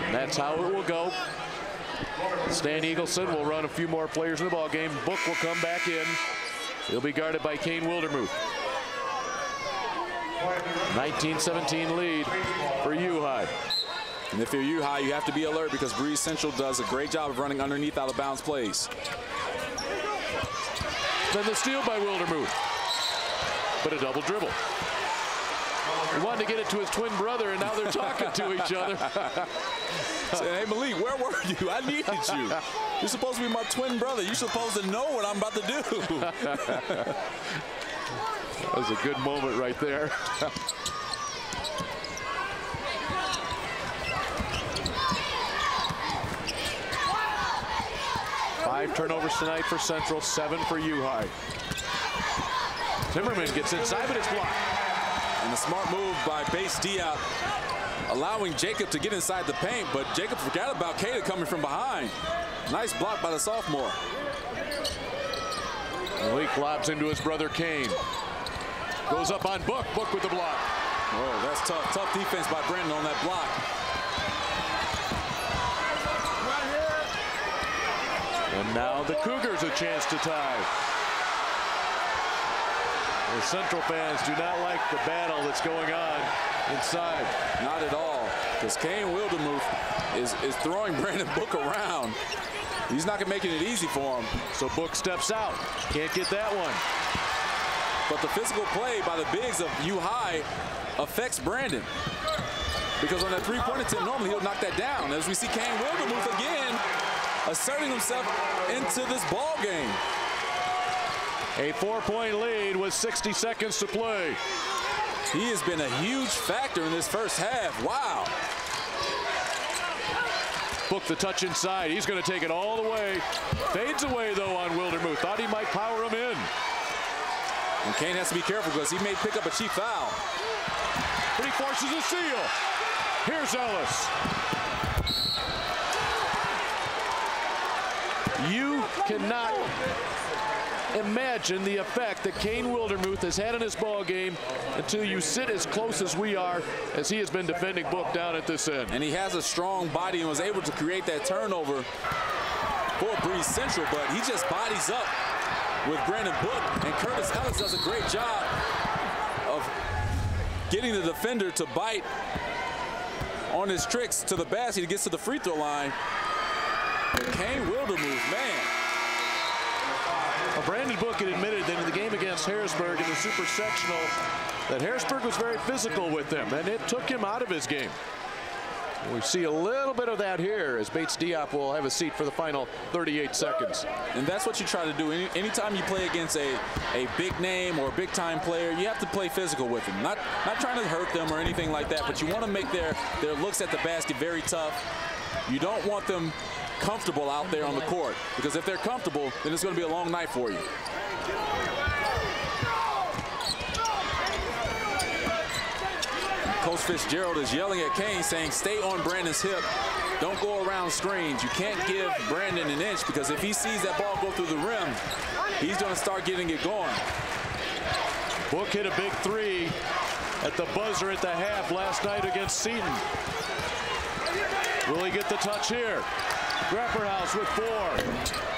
S2: And that's how it will go. Stan Eagleson will run a few more players in the ball game. Book will come back in. He'll be guarded by Kane Wildermuth. 19-17 lead for U High.
S3: And if you're U High, you have to be alert because Breese Central does a great job of running underneath out of bounds plays.
S2: Then the steal by Wildermuth. But a double dribble. He wanted to get it to his twin brother, and now they're talking to each other.
S3: Say, hey, Malik, where were you? I needed you. You're supposed to be my twin brother. You're supposed to know what I'm about to do.
S2: that was a good moment right there. Five turnovers tonight for Central, seven for U High. Timmerman gets inside, but it's blocked.
S3: And a smart move by Bates Diop, allowing Jacob to get inside the paint, but Jacob forgot about Keita coming from behind. Nice block by the sophomore.
S2: Malik lobs into his brother Kane. Goes up on Book. Book with the block.
S3: Oh, that's tough. Tough defense by Brandon on that block.
S2: And now the Cougars a chance to tie. The Central fans do not like the battle that's going on inside.
S3: Not at all. Because Kane Wildermuth is, is throwing Brandon Book around. He's not gonna making it easy for him.
S2: So Book steps out. Can't get that one.
S3: But the physical play by the bigs of U High affects Brandon. Because on that three-point attempt, normally he'll knock that down. As we see Kane Wildermuth again asserting himself into this ball game.
S2: A four-point lead with 60 seconds to play.
S3: He has been a huge factor in this first half. Wow.
S2: Book the touch inside. He's going to take it all the way. Fades away, though, on Wildermuth. Thought he might power him in.
S3: And Kane has to be careful because he may pick up a cheap foul.
S2: But he forces a seal. Here's Ellis. You cannot imagine the effect that Kane Wildermuth has had in his ball game until you sit as close as we are as he has been defending Book down at this end.
S3: And he has a strong body and was able to create that turnover for Breese Central, but he just bodies up with Brandon Book. And Curtis Ellis does a great job of getting the defender to bite on his tricks to the basket. He gets to the free throw line. Kane Wildermuth, man.
S2: Well, Brandon Book had admitted that in the game against Harrisburg in the super sectional that Harrisburg was very physical with them, and it took him out of his game. We see a little bit of that here as Bates Diop will have a seat for the final 38 seconds.
S3: And that's what you try to do. Any, anytime you play against a, a big name or a big time player, you have to play physical with them. Not, not trying to hurt them or anything like that, but you want to make their, their looks at the basket very tough. You don't want them comfortable out there on the court because if they're comfortable, then it's going to be a long night for you. Coach Fitzgerald is yelling at Kane saying, stay on Brandon's hip. Don't go around screens. You can't give Brandon an inch because if he sees that ball go through the rim, he's going to start getting it going.
S2: Book hit a big three at the buzzer at the half last night against Seton. Will he get the touch here? Grapperhaus with four.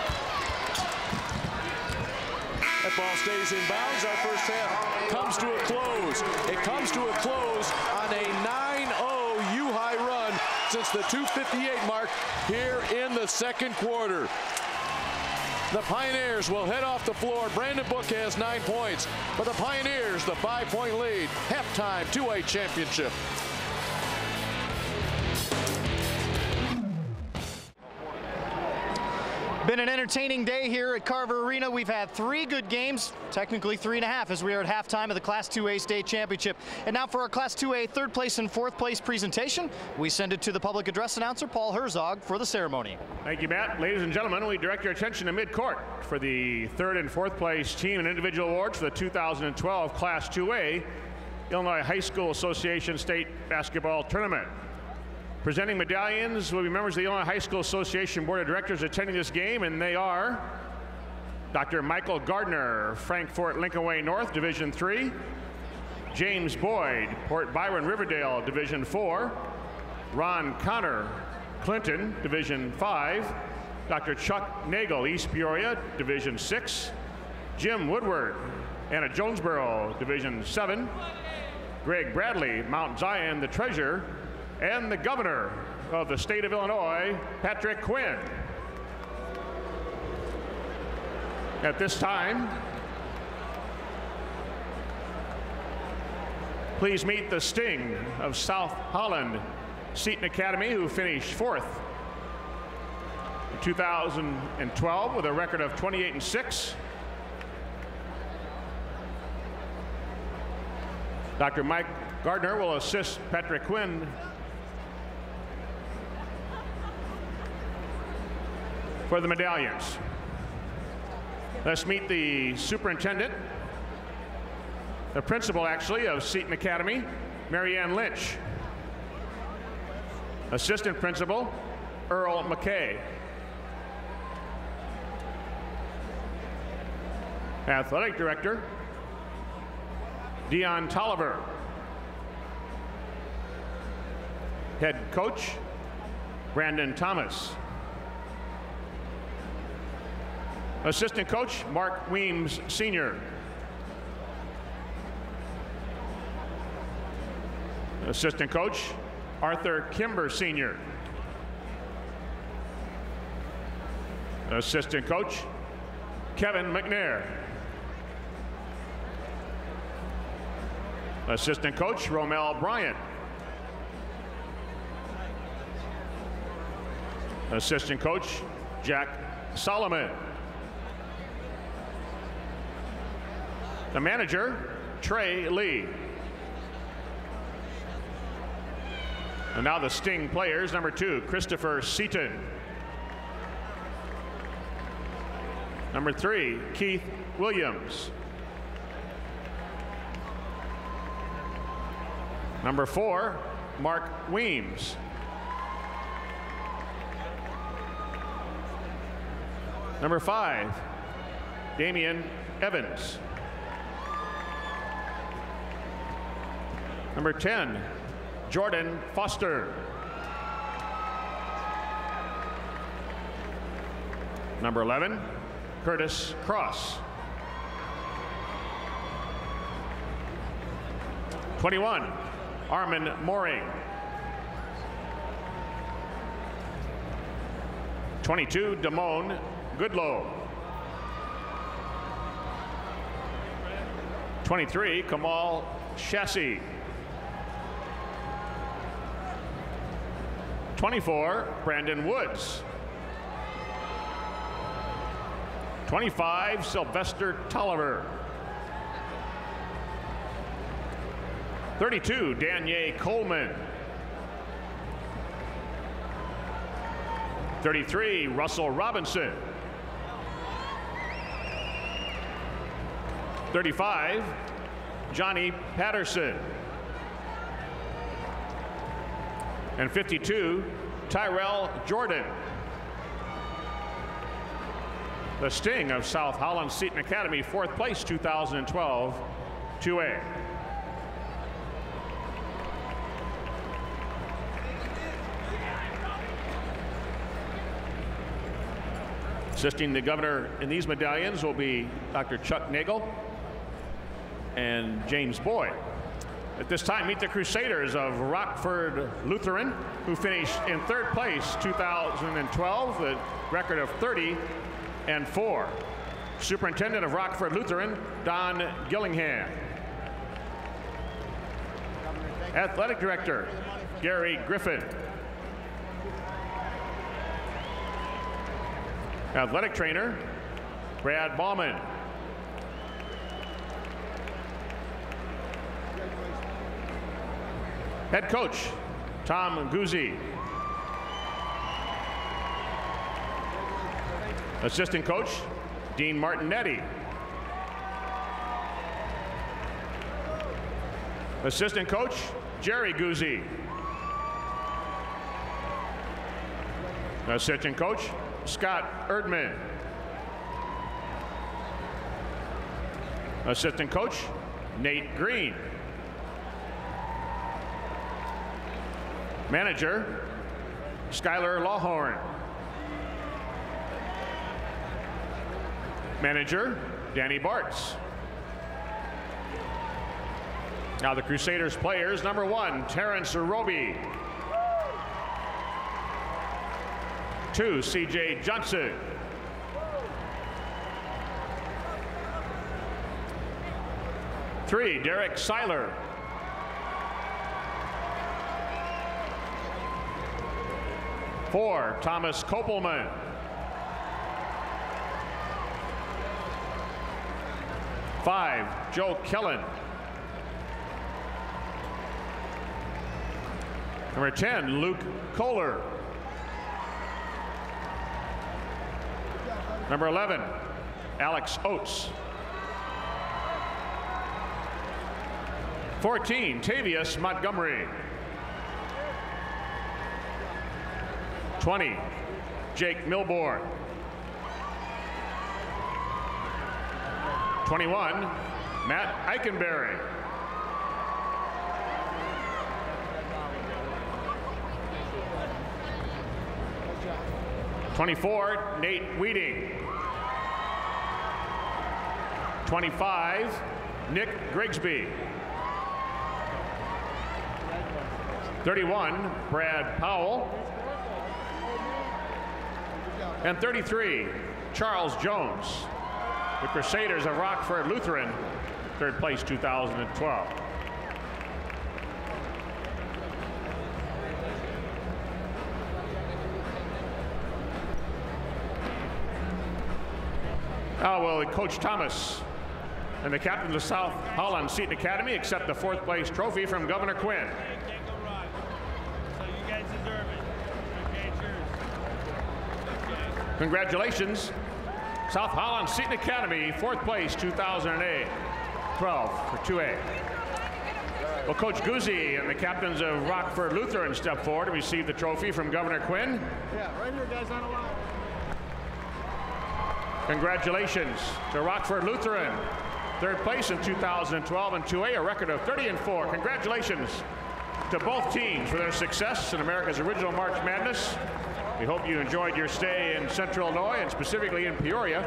S2: That ball stays in bounds. Our first half comes to a close. It comes to a close on a 9-0 U-High run since the 258 mark here in the second quarter. The Pioneers will head off the floor. Brandon Book has nine points, but the Pioneers, the five-point lead, halftime 2A championship.
S1: Been an entertaining day here at Carver Arena. We've had three good games, technically three and a half, as we are at halftime of the Class 2A State Championship. And now for our Class 2A third place and fourth place presentation, we send it to the public address announcer, Paul Herzog, for the ceremony.
S5: Thank you, Matt. Ladies and gentlemen, we direct your attention to midcourt for the third and fourth place team and individual awards for the 2012 Class 2A Illinois High School Association State Basketball Tournament. Presenting medallions will be members of the Illinois High School Association Board of Directors attending this game, and they are Dr. Michael Gardner, Frankfort Lincoln Way North, Division 3. James Boyd, Port Byron Riverdale, Division 4. Ron Connor, Clinton, Division 5. Dr. Chuck Nagel, East Peoria, Division 6. Jim Woodward, Anna Jonesboro, Division 7. Greg Bradley, Mount Zion, the treasurer, and the governor of the state of Illinois, Patrick Quinn. At this time, please meet the Sting of South Holland Seton Academy, who finished fourth in 2012 with a record of 28 and 6. Dr. Mike Gardner will assist Patrick Quinn for the medallions. Let's meet the superintendent, the principal actually of Seton Academy, Marianne Lynch. Assistant principal, Earl McKay. Athletic director, Dion Tolliver. Head coach, Brandon Thomas. Assistant coach, Mark Weems, Sr. Assistant coach, Arthur Kimber, Sr. Assistant coach, Kevin McNair. Assistant coach, Romel Bryant. Assistant coach, Jack Solomon. The manager, Trey Lee. And now the Sting players, number two, Christopher Seaton. Number three, Keith Williams. Number four, Mark Weems. Number five, Damian Evans. Number 10, Jordan Foster. Number 11, Curtis Cross. 21, Armin Mooring. 22, Damone Goodlow. 23, Kamal Chassis. 24, Brandon Woods. 25, Sylvester Tolliver. 32, Danier Coleman. 33, Russell Robinson. 35, Johnny Patterson. And 52, Tyrell Jordan. The Sting of South Holland Seton Academy, fourth place 2012, 2A. Assisting the governor in these medallions will be Dr. Chuck Nagel and James Boyd. At this time, meet the Crusaders of Rockford Lutheran, who finished in third place 2012, the record of 30 and 4. Superintendent of Rockford Lutheran, Don Gillingham. Athletic Director, Gary Griffin. Athletic Trainer, Brad Bauman. Head Coach, Tom Guzzi. Assistant Coach, Dean Martinetti. Assistant Coach, Jerry Guzzi. Assistant coach, Scott Erdman. Assistant coach, Nate Green. Manager, Skylar Lawhorn. Manager, Danny Bartz. Now the Crusaders players, number one, Terrence Roby. Two, CJ Johnson. Three, Derek Seiler. Four, Thomas Kopelman. Five, Joe Kellen. Number 10, Luke Kohler. Number 11, Alex Oates. 14, Tavius Montgomery. 20, Jake Milborn. 21, Matt Eikenberry. Twenty-four, Nate Weeding. Twenty-five, Nick Grigsby. 31, Brad Powell. And 33, Charles Jones. The Crusaders of Rockford Lutheran, third place 2012. Now ah, will Coach Thomas and the captains of South Holland Seton Academy accept the fourth place trophy from Governor Quinn. Congratulations, South Holland Seton Academy, fourth place, 2008, 12 for 2A. Well, Coach Guzzi and the captains of Rockford Lutheran step forward to receive the trophy from Governor Quinn.
S8: Yeah, right here, guys, on the line.
S5: Congratulations to Rockford Lutheran, third place in 2012 and 2A, a record of 30 and 4. Congratulations to both teams for their success in America's original March Madness. We hope you enjoyed your stay in Central Illinois and specifically in Peoria.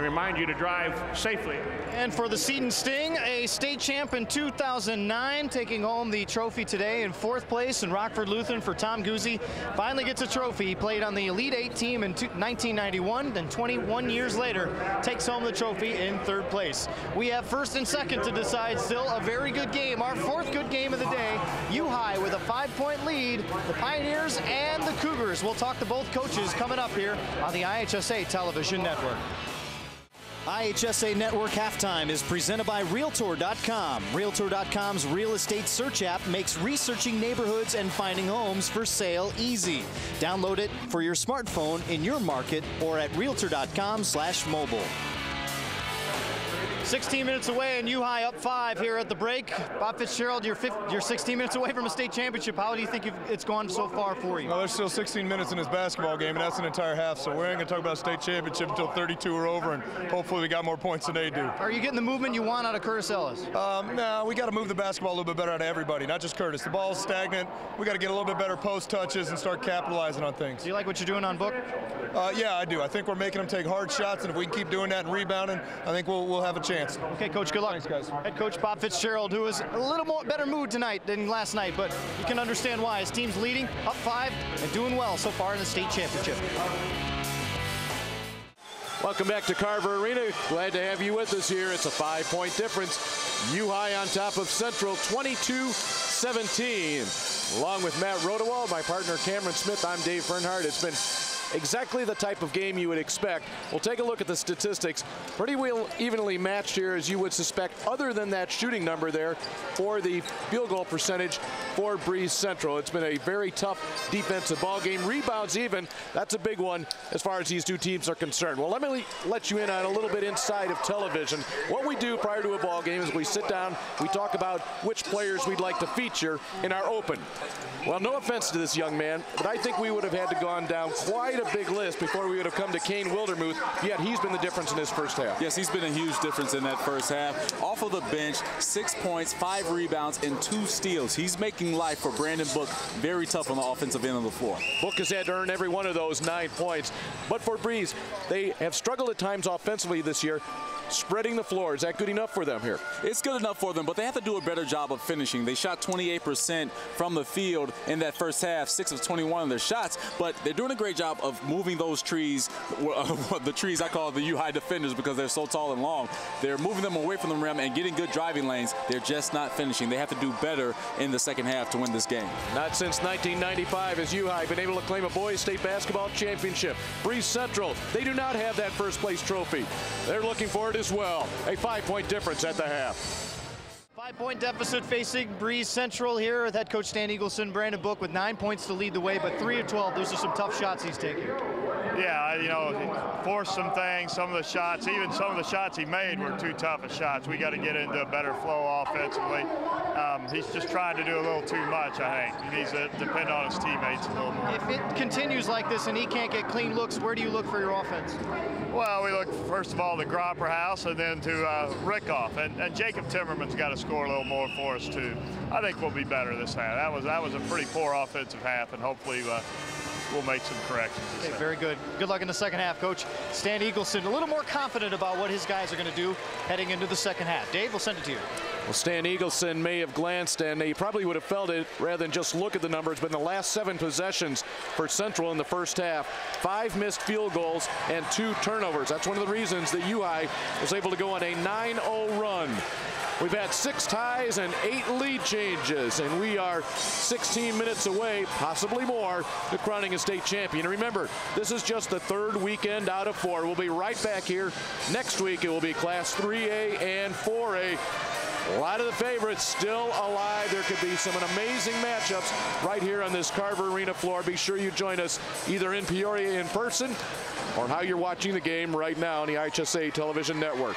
S5: And remind you to drive safely.
S1: And for the Seton Sting, a state champ in 2009, taking home the trophy today in fourth place in Rockford Lutheran for Tom Guzzi. Finally gets a trophy. He played on the Elite Eight team in 1991, then 21 years later, takes home the trophy in third place. We have first and second to decide still. A very good game. Our fourth good game of the day. U High with a five-point lead. The Pioneers and the Cougars. We'll talk to both coaches coming up here on the IHSA Television Network. IHSA Network Halftime is presented by Realtor.com. Realtor.com's real estate search app makes researching neighborhoods and finding homes for sale easy. Download it for your smartphone in your market or at Realtor.com slash mobile. 16 minutes away and U High up five here at the break. Bob Fitzgerald, you're, 50, you're 16 minutes away from a state championship. How do you think it's gone so far for you?
S7: Well, there's still 16 minutes in this basketball game, and that's an entire half. So we ain't gonna talk about state championship until 32 are over, and hopefully we got more points than they do.
S1: Are you getting the movement you want out of Curtis Ellis?
S7: Um, no, we got to move the basketball a little bit better out of everybody, not just Curtis. The ball's stagnant. We got to get a little bit better post touches and start capitalizing on things.
S1: Do you like what you're doing on Book?
S7: Uh, yeah, I do. I think we're making them take hard shots, and if we can keep doing that and rebounding, I think we'll, we'll have a chance.
S1: Okay, Coach, good luck.
S7: Thanks, guys.
S1: Head coach Bob Fitzgerald, who is a little more better mood tonight than last night, but you can understand why. His team's leading, up five, and doing well so far in the state championship.
S2: Welcome back to Carver Arena. Glad to have you with us here. It's a five-point difference. U High on top of Central, 22-17. Along with Matt Rodewald, my partner Cameron Smith, I'm Dave Bernhardt. It's been exactly the type of game you would expect. We'll take a look at the statistics. Pretty well evenly matched here, as you would suspect, other than that shooting number there for the field goal percentage for Breese Central. It's been a very tough defensive ball game. Rebounds even, that's a big one as far as these two teams are concerned. Well, let me let you in on a little bit inside of television. What we do prior to a ball game is we sit down, we talk about which players we'd like to feature in our open. Well, no offense to this young man, but I think we would have had to gone down quite a big list before we would have come to Kane Wildermuth, yet he's been the difference in his first half.
S3: Yes, he's been a huge difference in that first half. Off of the bench, six points, five rebounds, and two steals. He's making life for Brandon Book very tough on the offensive end of the floor.
S2: Book has had to earn every one of those nine points. But for Breese, they have struggled at times offensively this year spreading the floor. Is that good enough for them here?
S3: It's good enough for them, but they have to do a better job of finishing. They shot 28% from the field in that first half, 6 of 21 of their shots, but they're doing a great job of moving those trees, the trees I call the U-High defenders because they're so tall and long. They're moving them away from the rim and getting good driving lanes. They're just not finishing. They have to do better in the second half to win this game.
S2: Not since 1995 has U-High been able to claim a boys state basketball championship. Breese Central, they do not have that first place trophy. They're looking for it as well. A five-point difference at the half.
S1: Five-point deficit facing Breese Central here with head coach Stan Eagleson, Brandon Book with nine points to lead the way, but three of 12. Those are some tough shots he's taking.
S8: Yeah, you know, forced some things, some of the shots, even some of the shots he made were too tough of shots. We got to get into a better flow offensively. Um, he's just trying to do a little too much, I think. He needs to depend on his teammates a little more.
S1: If it continues like this and he can't get clean looks, where do you look for your offense?
S8: Well, we look first of all to Grapperhaus and then to uh, Rickoff, and, and Jacob Timmerman's got to score a little more for us too. I think we'll be better this half. That was that was a pretty poor offensive half, and hopefully uh, we'll make some corrections.
S1: Okay, very good. Good luck in the second half, Coach. Stan Eagleson, a little more confident about what his guys are going to do heading into the second half. Dave, we'll send it to you.
S2: Well, Stan Eagleson may have glanced and he probably would have felt it rather than just look at the numbers, but in the last seven possessions for Central in the first half, five missed field goals and two turnovers. That's one of the reasons that UI was able to go on a 9-0 run. We've had six ties and eight lead changes, and we are 16 minutes away, possibly more, to a state champion. Remember, this is just the third weekend out of four. We'll be right back here next week. It will be Class 3A and 4A. A lot of the favorites still alive. There could be some amazing matchups right here on this Carver Arena floor. Be sure you join us either in Peoria in person or how you're watching the game right now on the IHSA television network.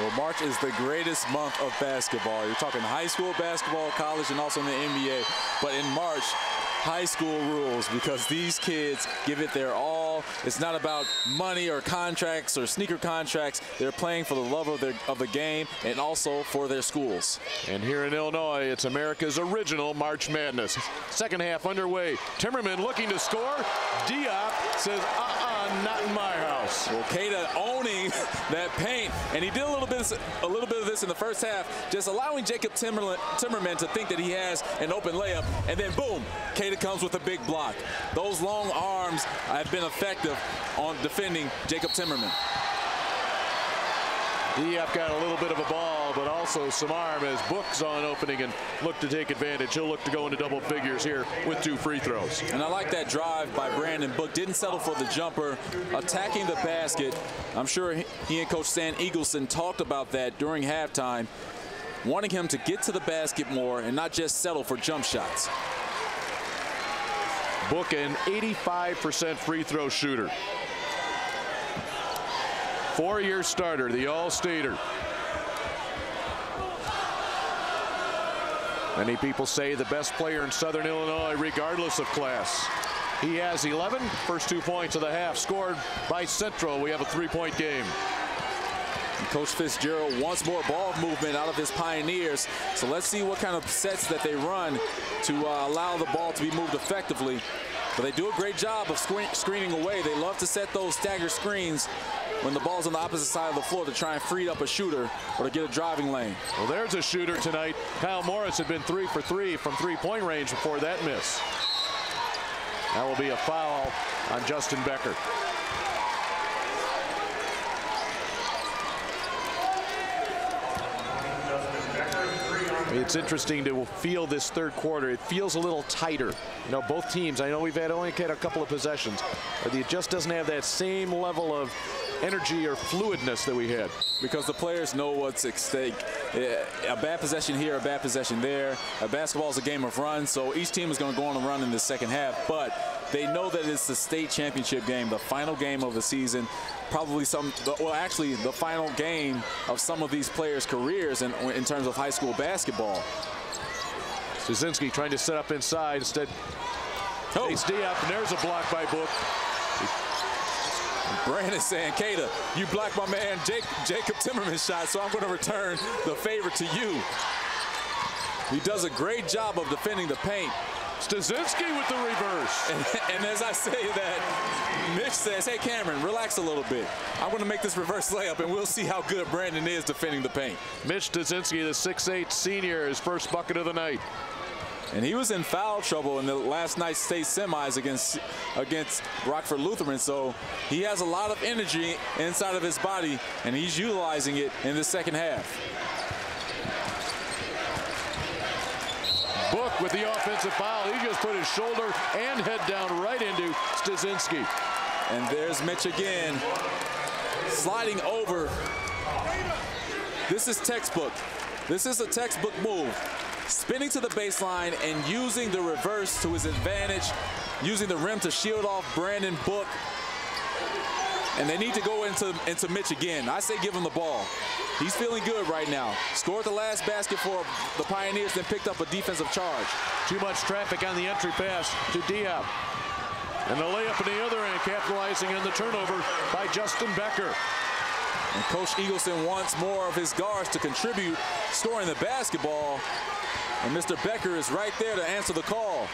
S3: Well, March is the greatest month of basketball. You're talking high school basketball, college, and also in the NBA. But in March, high school rules because these kids give it their all. It's not about money or contracts or sneaker contracts. They're playing for the love of, their, of the game and also for their schools.
S2: And here in Illinois, it's America's original March Madness. Second half underway. Timmerman looking to score. Diop says, uh-uh, not in my house.
S3: Well, Keita owning that paint, and he did a little bit, a little bit of this in the first half, just allowing Jacob Timmerman, Timmerman to think that he has an open layup, and then boom, Keita comes with a big block. Those long arms have been effective on defending Jacob Timmerman.
S2: Diop got a little bit of a ball, but also some arm as Book's on opening and look to take advantage. He'll look to go into double figures here with two free throws.
S3: And I like that drive by Brandon Book. Didn't settle for the jumper, attacking the basket. I'm sure he and Coach Stan Eagleson talked about that during halftime, wanting him to get to the basket more and not just settle for jump shots.
S2: Book an 85% free throw shooter. Four-year starter, the All-Stater. Many people say the best player in Southern Illinois, regardless of class. He has 11, first two points of the half scored by Central. We have a three-point game.
S3: Coach Fitzgerald wants more ball movement out of his Pioneers. So let's see what kind of sets that they run to uh, allow the ball to be moved effectively. But they do a great job of screen screening away. They love to set those stagger screens when the ball's on the opposite side of the floor to try and free up a shooter or to get a driving lane.
S2: Well, there's a shooter tonight. Kyle Morris had been three for three from three-point range before that miss. That will be a foul on Justin Becker. It's interesting to feel this third quarter. It feels a little tighter. You know, both teams, I know we've had only had a couple of possessions, but it just doesn't have that same level of energy or fluidness that we had.
S3: Because the players know what's at stake. A bad possession here, a bad possession there. A basketball is a game of runs, so each team is going to go on a run in the second half, but they know that it's the state championship game, the final game of the season, probably some, well, actually the final game of some of these players' careers in, in terms of high school basketball.
S2: Styczynski trying to set up inside. Instead, oh. Face D up, and there's a block by Book.
S3: Brandon saying, Keita, you blocked my man Jake, Jacob Timmerman's shot, so I'm going to return the favor to you. He does a great job of defending the paint.
S2: Styczynski with the reverse.
S3: And, and, as I say that, Mitch says, hey, Cameron, relax a little bit. I'm going to make this reverse layup, and we'll see how good Brandon is defending the paint.
S2: Mitch Styczynski, the 6'8 senior, his first bucket of the night.
S3: And he was in foul trouble in the last night's state semis against against Rockford Lutheran. So he has a lot of energy inside of his body, and he's utilizing it in the second half.
S2: Book with the offensive foul. He just put his shoulder and head down right into Styczynski.
S3: And there's Mitch again, sliding over. This is textbook. This is a textbook move spinning to the baseline and using the reverse to his advantage, using the rim to shield off Brandon Book. And they need to go into, into Mitch again. I say give him the ball. He's feeling good right now. Scored the last basket for the Pioneers, then picked up a defensive charge.
S2: Too much traffic on the entry pass to Diop. And the layup in the other end, capitalizing on the turnover by Justin Becker.
S3: And Coach Eagleson wants more of his guards to contribute, scoring the basketball. And Mr. Becker is right there to answer the call.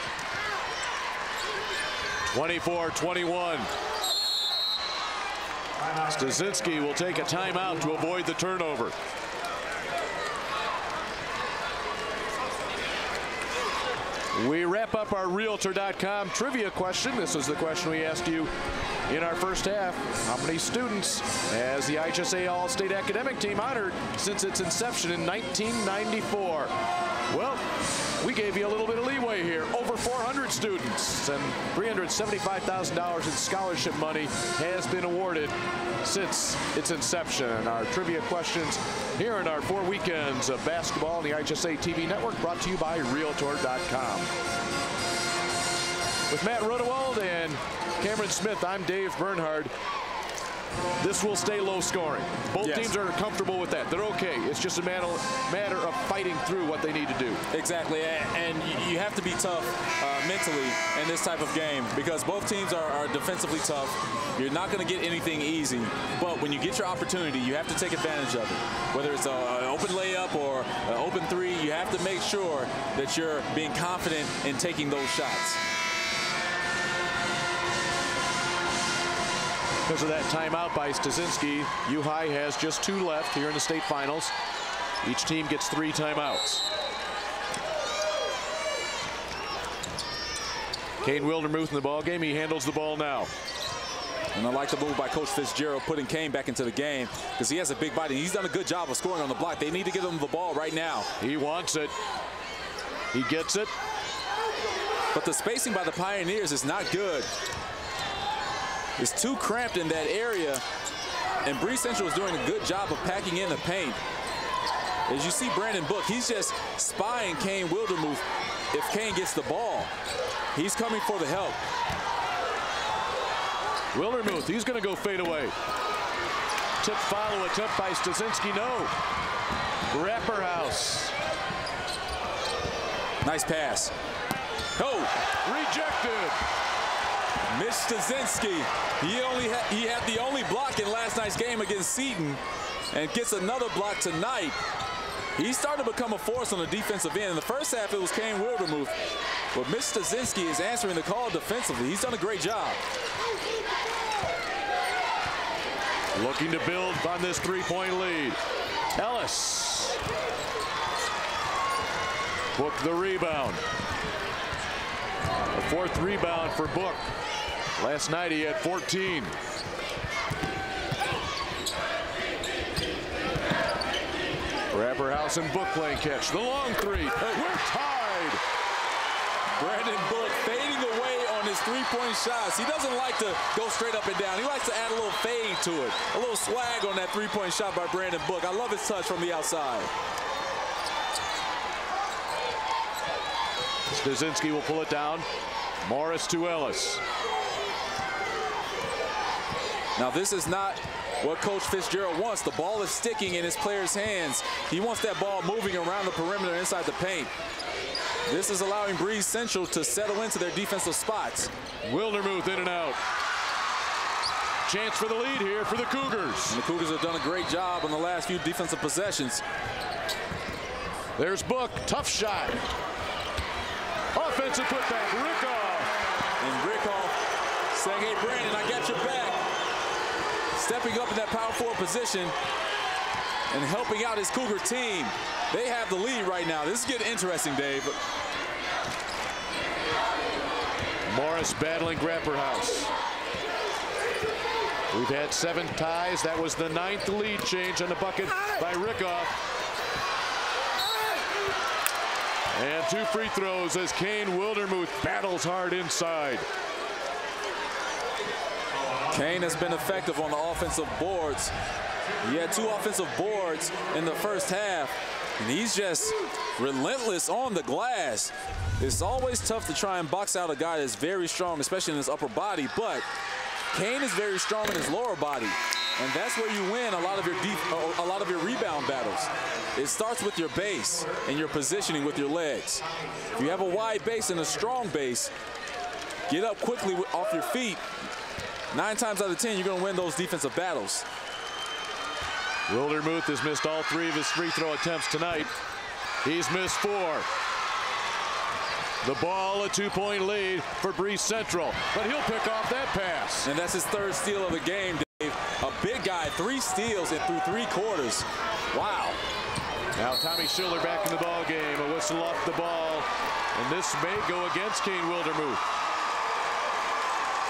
S2: 24-21. Styczynski will take a timeout to avoid the turnover. We wrap up our Realtor.com trivia question. This is the question we asked you in our first half. How many students has the IHSA All-State Academic Team honored since its inception in 1994? Well, we gave you a little bit of leeway here. Over 400 students and $375,000 in scholarship money has been awarded since its inception. Our trivia questions here in our four weekends of basketball on the IHSA TV network brought to you by Realtor.com. With Matt Rodewald and Cameron Smith, I'm Dave Bernhard this will stay low scoring. Both yes. teams are comfortable with that. They're okay. It's just a matter, matter of fighting through what they need to do.
S3: Exactly, and you have to be tough uh, mentally in this type of game because both teams are, are defensively tough. You're not going to get anything easy, but when you get your opportunity, you have to take advantage of it. Whether it's an open layup or an open three, you have to make sure that you're being confident in taking those shots.
S2: Because of that timeout by Styczynski. U has just two left here in the state finals. Each team gets three timeouts. Kane Wildermuth in the ball game. He handles the ball now.
S3: And I like the move by Coach Fitzgerald putting Kane back into the game because he has a big body. He's done a good job of scoring on the block. They need to give him the ball right now.
S2: He wants it. He gets it.
S3: But the spacing by the Pioneers is not good is too cramped in that area. And Breese Central is doing a good job of packing in the paint. As you see Brandon Book, he's just spying Kane Wildermuth if Kane gets the ball. He's coming for the help.
S2: Wildermuth, he's going to go fade away. Tip follow attempt by Styczynski, no. Grapperhaus.
S3: Nice pass. Oh,
S2: rejected.
S3: Mitch Styczynski, he only had, he had the only block in last night's game against Seton and gets another block tonight. He's starting to become a force on the defensive end. In the first half, it was Kane Wildermuth. But Mitch Styczynski is answering the call defensively. He's done a great job.
S2: Looking to build on this three-point lead. Ellis. Book the rebound. A fourth rebound for Book. Last night he had 14. Grapperhaus and Book playing catch. The long three. We're tied.
S3: Brandon Book fading away on his three-point shots. He doesn't like to go straight up and down. He likes to add a little fade to it. A little swag on that three-point shot by Brandon Book. I love his touch from the outside.
S2: Styczynski will pull it down. Morris to Ellis.
S3: Now this is not what Coach Fitzgerald wants. The ball is sticking in his players' hands. He wants that ball moving around the perimeter inside the paint. This is allowing Breese Central to settle into their defensive spots.
S2: Wildermuth in and out. Chance for the lead here for the Cougars.
S3: And the Cougars have done a great job on the last few defensive possessions.
S2: There's Book, tough shot. Offensive putback, Rickoff.
S3: And Rickoff saying, hey, Brandon, I got your back. Stepping up in that power forward position and helping out his Cougar team. They have the lead right now. This is getting interesting, Dave.
S2: Morris battling Grapperhaus. We've had seven ties. That was the ninth lead change on the bucket by Rickoff. And two free throws as Kane Wildermuth battles hard inside.
S3: Kane has been effective on the offensive boards. He had two offensive boards in the first half, and he's just relentless on the glass. It's always tough to try and box out a guy that's very strong, especially in his upper body, but Kane is very strong in his lower body. And that's where you win a lot of your deep, a lot of your rebound battles. It starts with your base and your positioning with your legs. If you have a wide base and a strong base, get up quickly off your feet. Nine times out of 10, you're going to win those defensive battles.
S2: Wildermuth has missed all three of his free throw attempts tonight. He's missed four. The ball, a two-point lead for Breese Central, but he'll pick off that pass.
S3: And that's his third steal of the game, Dave. A big guy, three steals in through three quarters. Wow.
S2: Now Tommy Schiller back in the ball game. A whistle off the ball, and this may go against Kane Wildermuth.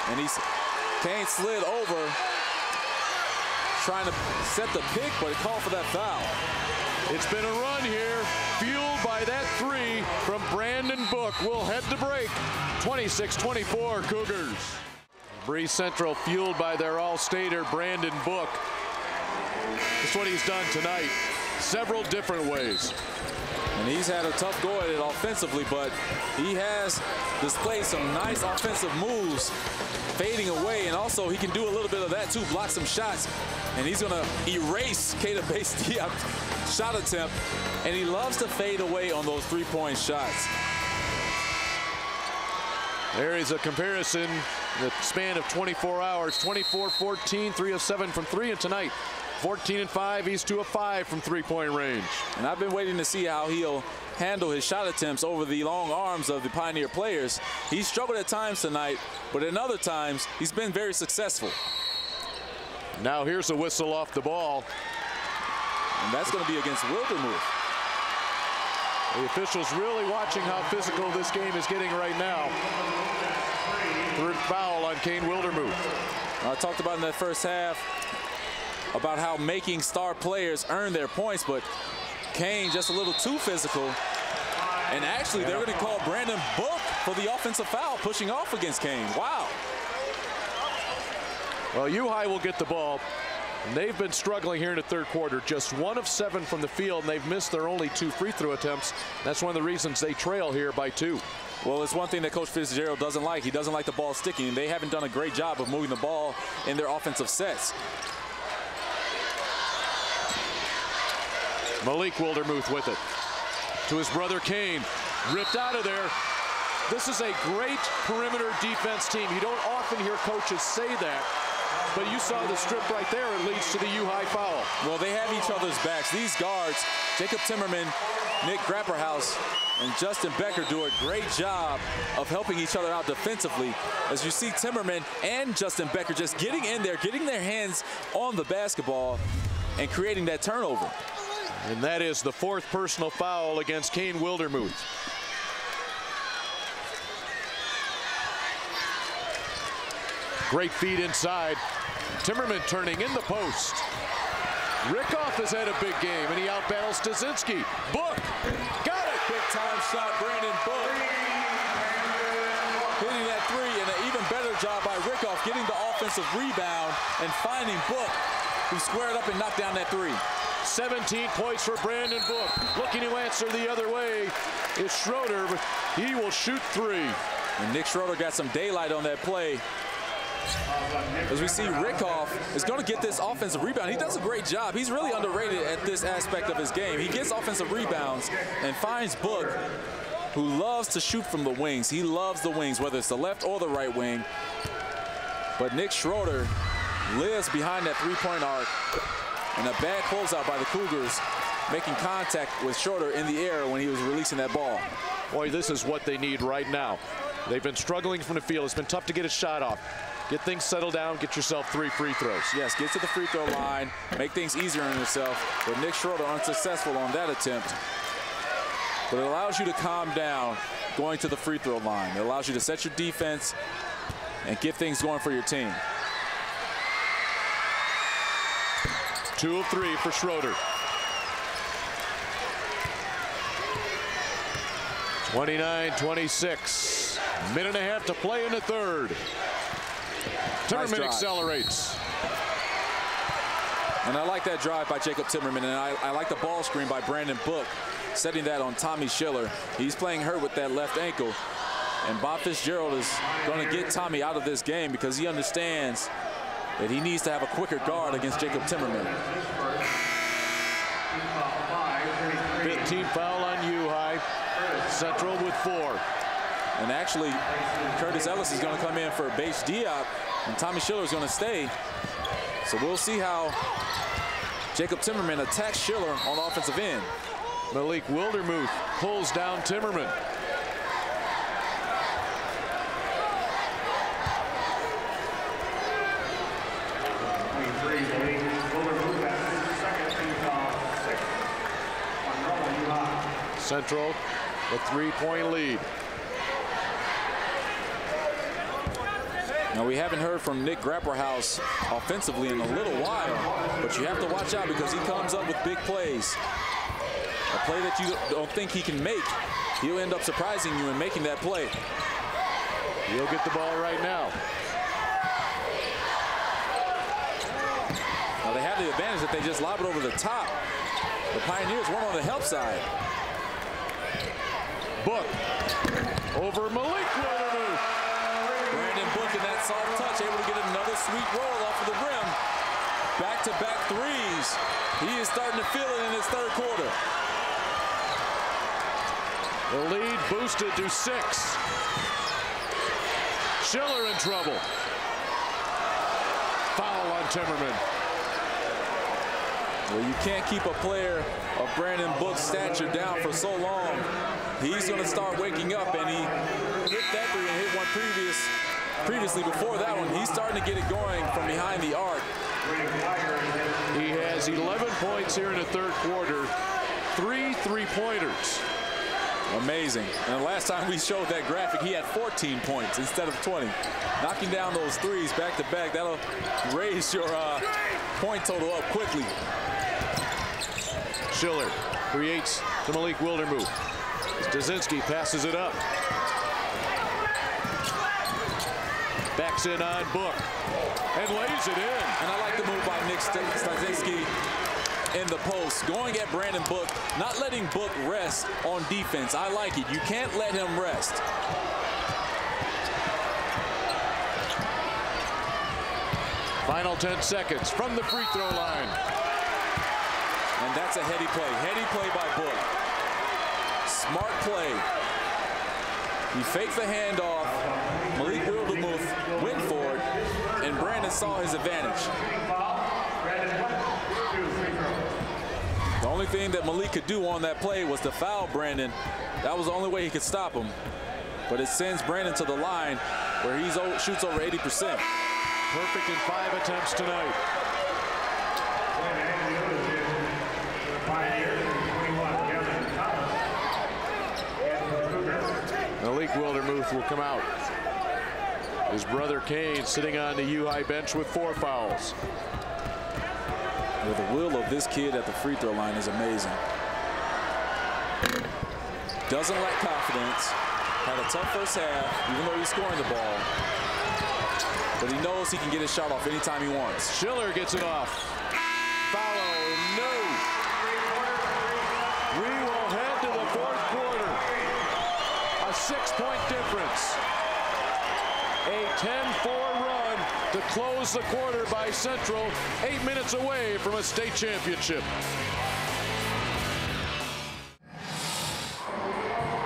S3: And he's Kane slid over, trying to set the pick, but he called for that foul.
S2: It's been a run here, fueled by that three from Brandon Book. We'll head to break. 26-24 Cougars. Breese Central fueled by their all-stater Brandon Book. That's what he's done tonight. Several different ways.
S3: And he's had a tough go at it offensively, but he has displayed some nice offensive moves fading away, and also he can do a little bit of that too, block some shots, and he's gonna erase Keita Bates shot attempt, and he loves to fade away on those three-point shots.
S2: There is a comparison the span of 24 hours. 24-14 3 of 7 from 3 and tonight 14 and 5 he's 2 of 5 from three-point range.
S3: And I've been waiting to see how he'll handle his shot attempts over the long arms of the Pioneer players. He struggled at times tonight but in other times he's been very successful.
S2: Now here's a whistle off the ball.
S3: And that's going to be against Wildermuth.
S2: The officials really watching how physical this game is getting right now. Third foul on Kane Wildermuth.
S3: I talked about in that first half about how making star players earn their points, but Kane just a little too physical. And actually, they're going to call Brandon Book for the offensive foul, pushing off against Kane. Wow.
S2: Well, U-High will get the ball. And they've been struggling here in the third quarter. Just one of seven from the field, and they've missed their only two free throw attempts. That's one of the reasons they trail here by two.
S3: Well, it's one thing that Coach Fitzgerald doesn't like. He doesn't like the ball sticking, they haven't done a great job of moving the ball in their offensive sets.
S2: Malik Wildermuth with it. To his brother Kane. Ripped out of there. This is a great perimeter defense team. You don't often hear coaches say that. But you saw the strip right there. It leads to the U-High foul.
S3: Well, they have each other's backs. These guards, Jacob Timmerman, Nick Grapperhaus, and Justin Becker do a great job of helping each other out defensively. As you see Timmerman and Justin Becker just getting in there, getting their hands on the basketball and creating that turnover.
S2: And that is the fourth personal foul against Kane Wildermuth. Great feed inside. Timmerman turning in the post. Rickoff has had a big game, and he outbattles Styczynski. Book, got it!
S3: Big time shot, Brandon Book. Hitting that three, and an even better job by Rickoff getting the offensive rebound and finding Book, who squared up and knocked down that three.
S2: 17 points for Brandon Book. Looking to answer the other way is Schroeder, he will shoot three.
S3: And Nick Schroeder got some daylight on that play. As we see, Rickoff is going to get this offensive rebound. He does a great job. He's really underrated at this aspect of his game. He gets offensive rebounds and finds Book, who loves to shoot from the wings. He loves the wings, whether it's the left or the right wing. But Nick Schroeder lives behind that three-point arc. And a bad closeout by the Cougars, making contact with Schroeder in the air when he was releasing that ball.
S2: Boy, this is what they need right now. They've been struggling from the field. It's been tough to get a shot off. Get things settled down, get yourself three free throws.
S3: Yes, get to the free throw line, make things easier on yourself. But Nick Schroeder unsuccessful on that attempt. But it allows you to calm down going to the free throw line. It allows you to set your defense and get things going for your team.
S2: Two of three for Schroeder. 29-26. Minute and a half to play in the third. Timmerman
S3: drive.
S2: accelerates.
S3: And I like that drive by Jacob Timmerman, and I, I like the ball screen by Brandon Book, setting that on Tommy Schiller. He's playing hurt with that left ankle. And Bob Fitzgerald is going to get Tommy out of this game because he understands that he needs to have a quicker guard against Jacob Timmerman.
S2: 15 foul on U High. Central with four.
S3: And actually, Curtis Ellis is going to come in for Bates Diop, and Tommy Schiller is going to stay. So we'll see how Jacob Timmerman attacks Schiller on the offensive end.
S2: Malik Wildermuth pulls down Timmerman. Central, a three-point lead.
S3: Now, we haven't heard from Nick Grapperhaus offensively in a little while, but you have to watch out because he comes up with big plays. A play that you don't think he can make, he'll end up surprising you and making that play.
S2: He'll get the ball right now.
S3: Now, they have the advantage that they just lob it over the top. The Pioneers weren't on the help side.
S2: Book over Malik.
S3: Brandon Book in that soft touch, able to get another sweet roll off of the rim. Back-to-back threes. He is starting to feel it in his third quarter.
S2: The lead boosted to six. Schiller in trouble. Foul on Timmerman.
S3: Well, you can't keep a player of Brandon Book's stature down for so long. He's going to start waking up, and he hit that three and hit one previous, previously before that one. He's starting to get it going from behind the arc.
S2: He has 11 points here in the third quarter. Three three-pointers.
S3: Amazing. And the last time we showed that graphic, he had 14 points instead of 20. Knocking down those threes back to back, that'll raise your uh, point total up quickly.
S2: Schiller creates to Malik Wildermuth. Styczynski passes it up. Backs in on Book and lays it in.
S3: And I like the move by Nick Styczynski in the post, going at Brandon Book, not letting Book rest on defense. I like it. You can't let him rest.
S2: Final 10 seconds from the free throw line.
S3: And that's a heady play. Heady play by Book. Smart play. He faked the handoff. Malik Wildermuth went for it, and Brandon saw his advantage. The only thing that Malik could do on that play was to foul Brandon. That was the only way he could stop him. But it sends Brandon to the line where he shoots over 80%.
S2: Perfect in five attempts tonight. Malik Wildermuth will come out. His brother Kane sitting on the U High bench with four fouls.
S3: Well, the will of this kid at the free throw line is amazing. Doesn't lack confidence. Had a tough first half, even though he's scoring the ball. But he knows he can get his shot off anytime he wants.
S2: Schiller gets it off. Follow, no. We will head to the fourth quarter. A six-point difference. A 10-4 run to close the quarter by Central, eight minutes away from a state championship.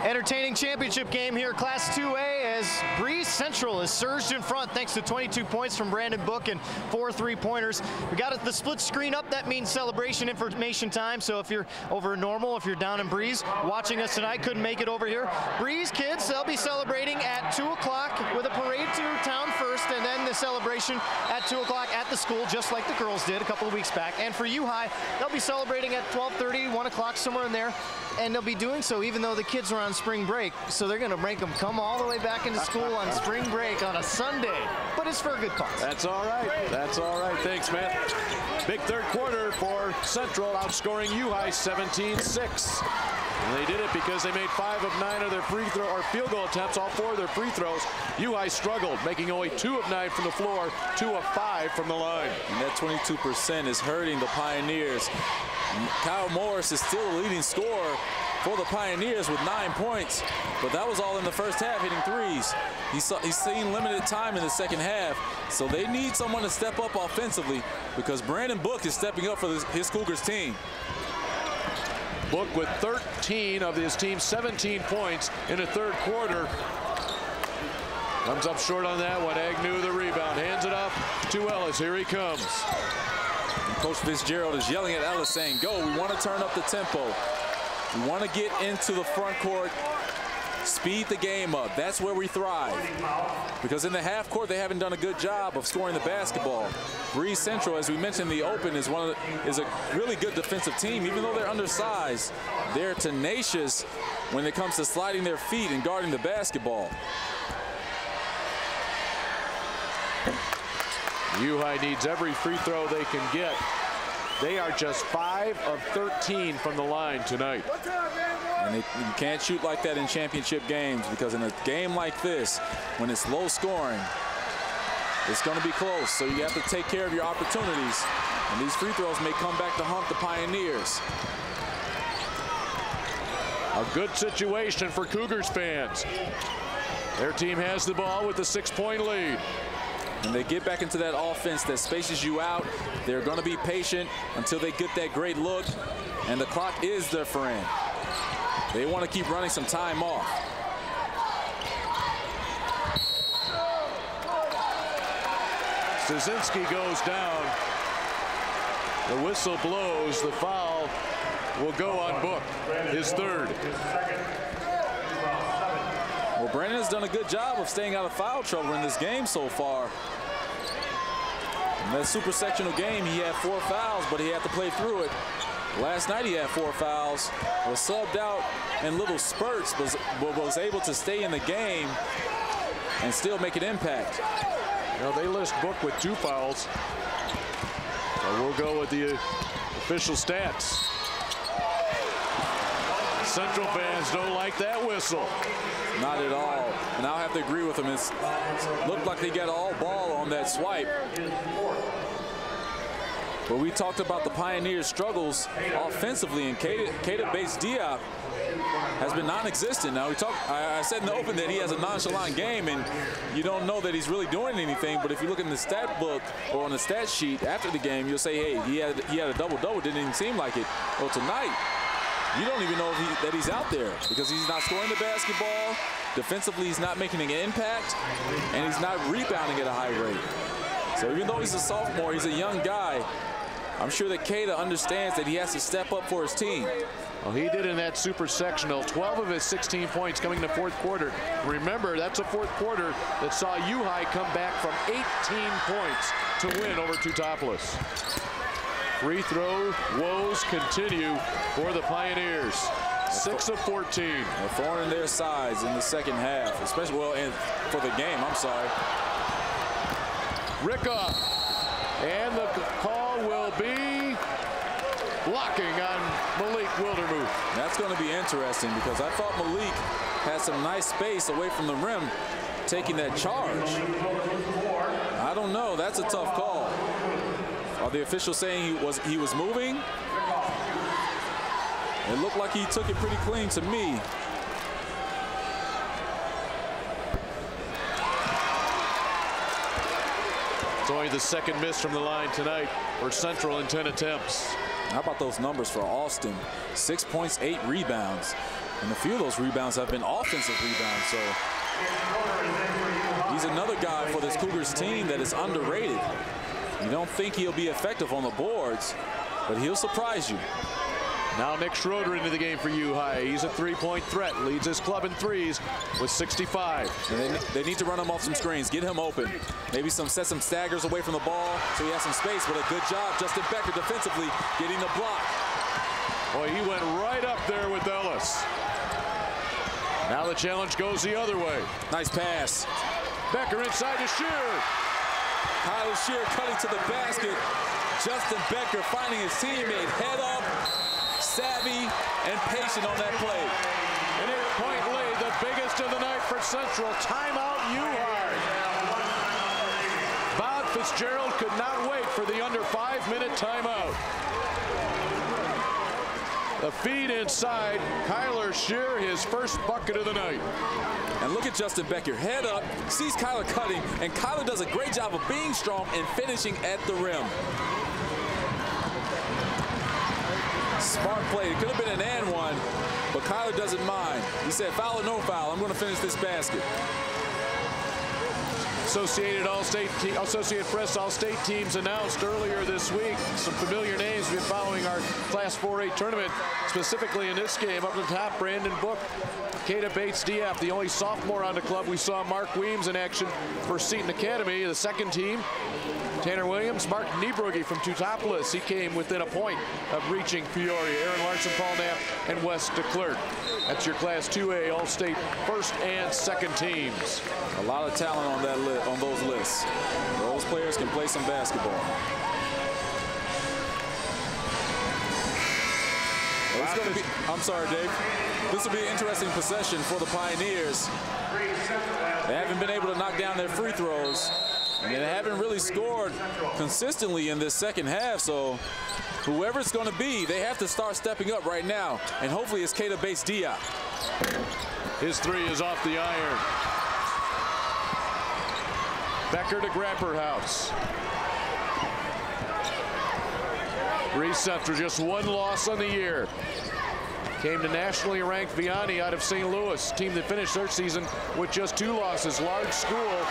S1: Entertaining championship game here, Class 2A, as Breese Central is surged in front thanks to 22 points from Brandon Book and four three-pointers. We got the split screen up. That means celebration information time. So if you're over Normal, if you're down in Breese, watching us tonight, couldn't make it over here. Breese kids, they'll be celebrating at 2 o'clock with a parade to town first, and then the celebration at 2 o'clock at the school, just like the girls did a couple of weeks back. And for U High, they'll be celebrating at 12:30, 1 o'clock, somewhere in there. And they'll be doing so even though the kids are on spring break. So they're going to make them come all the way back into school on spring break on a Sunday. But it's for a good cause.
S2: That's all right. That's all right. Thanks, Matt. Big third quarter for Central, outscoring U High 17-6. And they did it because they made five of nine of their free throw or field goal attempts, all four of their free throws. UI struggled, making only two of nine from the floor, two of five from the line.
S3: And that 22% is hurting the Pioneers. Kyle Morris is still the leading scorer for the Pioneers with nine points, but that was all in the first half, hitting threes. He's, he's seen limited time in the second half, so they need someone to step up offensively because Brandon Book is stepping up for this, his Cougars team.
S2: Book with 13 of his team's 17 points in the third quarter. Comes up short on that one. Agnew the rebound. Hands it off to Ellis. Here he comes.
S3: Coach Fitzgerald is yelling at Ellis saying, go, we want to turn up the tempo. We want to get into the front court, speed the game up. That's where we thrive. Because in the half court, they haven't done a good job of scoring the basketball. Breese Central, as we mentioned the open, is one the, is a really good defensive team. Even though they're undersized, they're tenacious when it comes to sliding their feet and guarding the basketball.
S2: U needs every free throw they can get. They are just 5 of 13 from the line tonight.
S3: And they, you can't shoot like that in championship games because in a game like this, when it's low scoring, it's going to be close. So you have to take care of your opportunities. And these free throws may come back to haunt the Pioneers.
S2: A good situation for Cougars fans. Their team has the ball with a six-point lead.
S3: And they get back into that offense that spaces you out. They're going to be patient until they get that great look. And the clock is their friend. They want to keep running some time off.
S2: Styczynski goes down. The whistle blows. The foul will go on Book. His third.
S3: Well, Brandon has done a good job of staying out of foul trouble in this game so far. In that super sectional game, he had four fouls, but he had to play through it. Last night he had four fouls, was subbed out in little spurts, but was, was able to stay in the game and still make an impact.
S2: Now they list Book with two fouls. So we'll go with the uh, official stats. Central fans don't like that whistle.
S3: Not at all. And I'll have to agree with him. It looked like they got all ball on that swipe. But we talked about the Pioneers' struggles offensively, and Keita Bates Diop has been non-existent. Now we talked. I, I, said in the open that he has a nonchalant game, and you don't know that he's really doing anything. But if you look in the stat book or on the stat sheet after the game, you'll say, "Hey, he had he had a double-double. Didn't even seem like it." Well, tonight, you don't even know he, that he's out there because he's not scoring the basketball. Defensively, he's not making an impact, and he's not rebounding at a high rate. So even though he's a sophomore, he's a young guy. I'm sure that Keita understands that he has to step up for his team.
S2: Well, he did in that super sectional. 12 of his 16 points coming in the fourth quarter. Remember, that's a fourth quarter that saw High come back from 18 points to win over Teutopolis. Free throw woes continue for the Pioneers. Six of 14.
S3: A thorn in their sides in the second half, especially well, and for the game. I'm sorry.
S2: Rickoff, and the call will be blocking on Malik Wildermuth.
S3: That's going to be interesting because I thought Malik had some nice space away from the rim taking that charge. I don't know. That's a tough call. Are the officials saying he was he was moving? It looked like he took it pretty clean to me.
S2: It's only the second miss from the line tonight for Central in 10 attempts.
S3: How about those numbers for Austin? Six points, eight rebounds. And a few of those rebounds have been offensive rebounds. So he's another guy for this Cougars team that is underrated. You don't think he'll be effective on the boards, but he'll surprise you.
S2: Now Nick Schroeder into the game for U High. He's a three-point threat, leads his club in threes with 65.
S3: And they, they need to run him off some screens, get him open. Maybe some set some staggers away from the ball so he has some space, but a good job. Justin Becker defensively getting the block.
S2: Boy, he went right up there with Ellis. Now the challenge goes the other way.
S3: Nice pass.
S2: Becker inside to Shear.
S3: Kyle Shear cutting to the basket. Justin Becker finding his teammate head up, savvy, and patient on that play.
S2: An eight-point lead, the biggest of the night for Central. Timeout, High. Bob Fitzgerald could not wait for the under five-minute timeout. The feed inside, Kyler Shear, his first bucket of the night.
S3: And look at Justin Becker, head up, sees Kyler cutting, and Kyler does a great job of being strong and finishing at the rim. Smart play. It could have been an and one, but Kyler doesn't mind. He said, foul or no foul, I'm going to finish this basket.
S2: Associated All-State, Associated Press All-State teams announced earlier this week some familiar names we've been following our Class 4A tournament, specifically in this game. Up the top, Brandon Book, Keita Bates Diop, the only sophomore on the club. We saw Mark Weems in action for Seton Academy, the second team. Tanner Williams, Mark Niebrugge from Teutopolis. He came within a point of reaching Peoria. Aaron Larson, Paul Knapp, and Wes DeClerc. That's your Class 2A All-State first and second teams.
S3: A lot of talent on that li on those lists. Those players can play some basketball. Be, I'm sorry, Dave. This will be an interesting possession for the Pioneers. They haven't been able to knock down their free throws. And they haven't really scored consistently in this second half, so whoever it's going to be, they have to start stepping up right now. And hopefully it's Keita Bates Diop.
S2: His three is off the iron. Becker to Grapperhaus. Breese Central just one loss on the year. Came to nationally ranked Vianney out of St. Louis, team that finished their season with just two losses. Large school.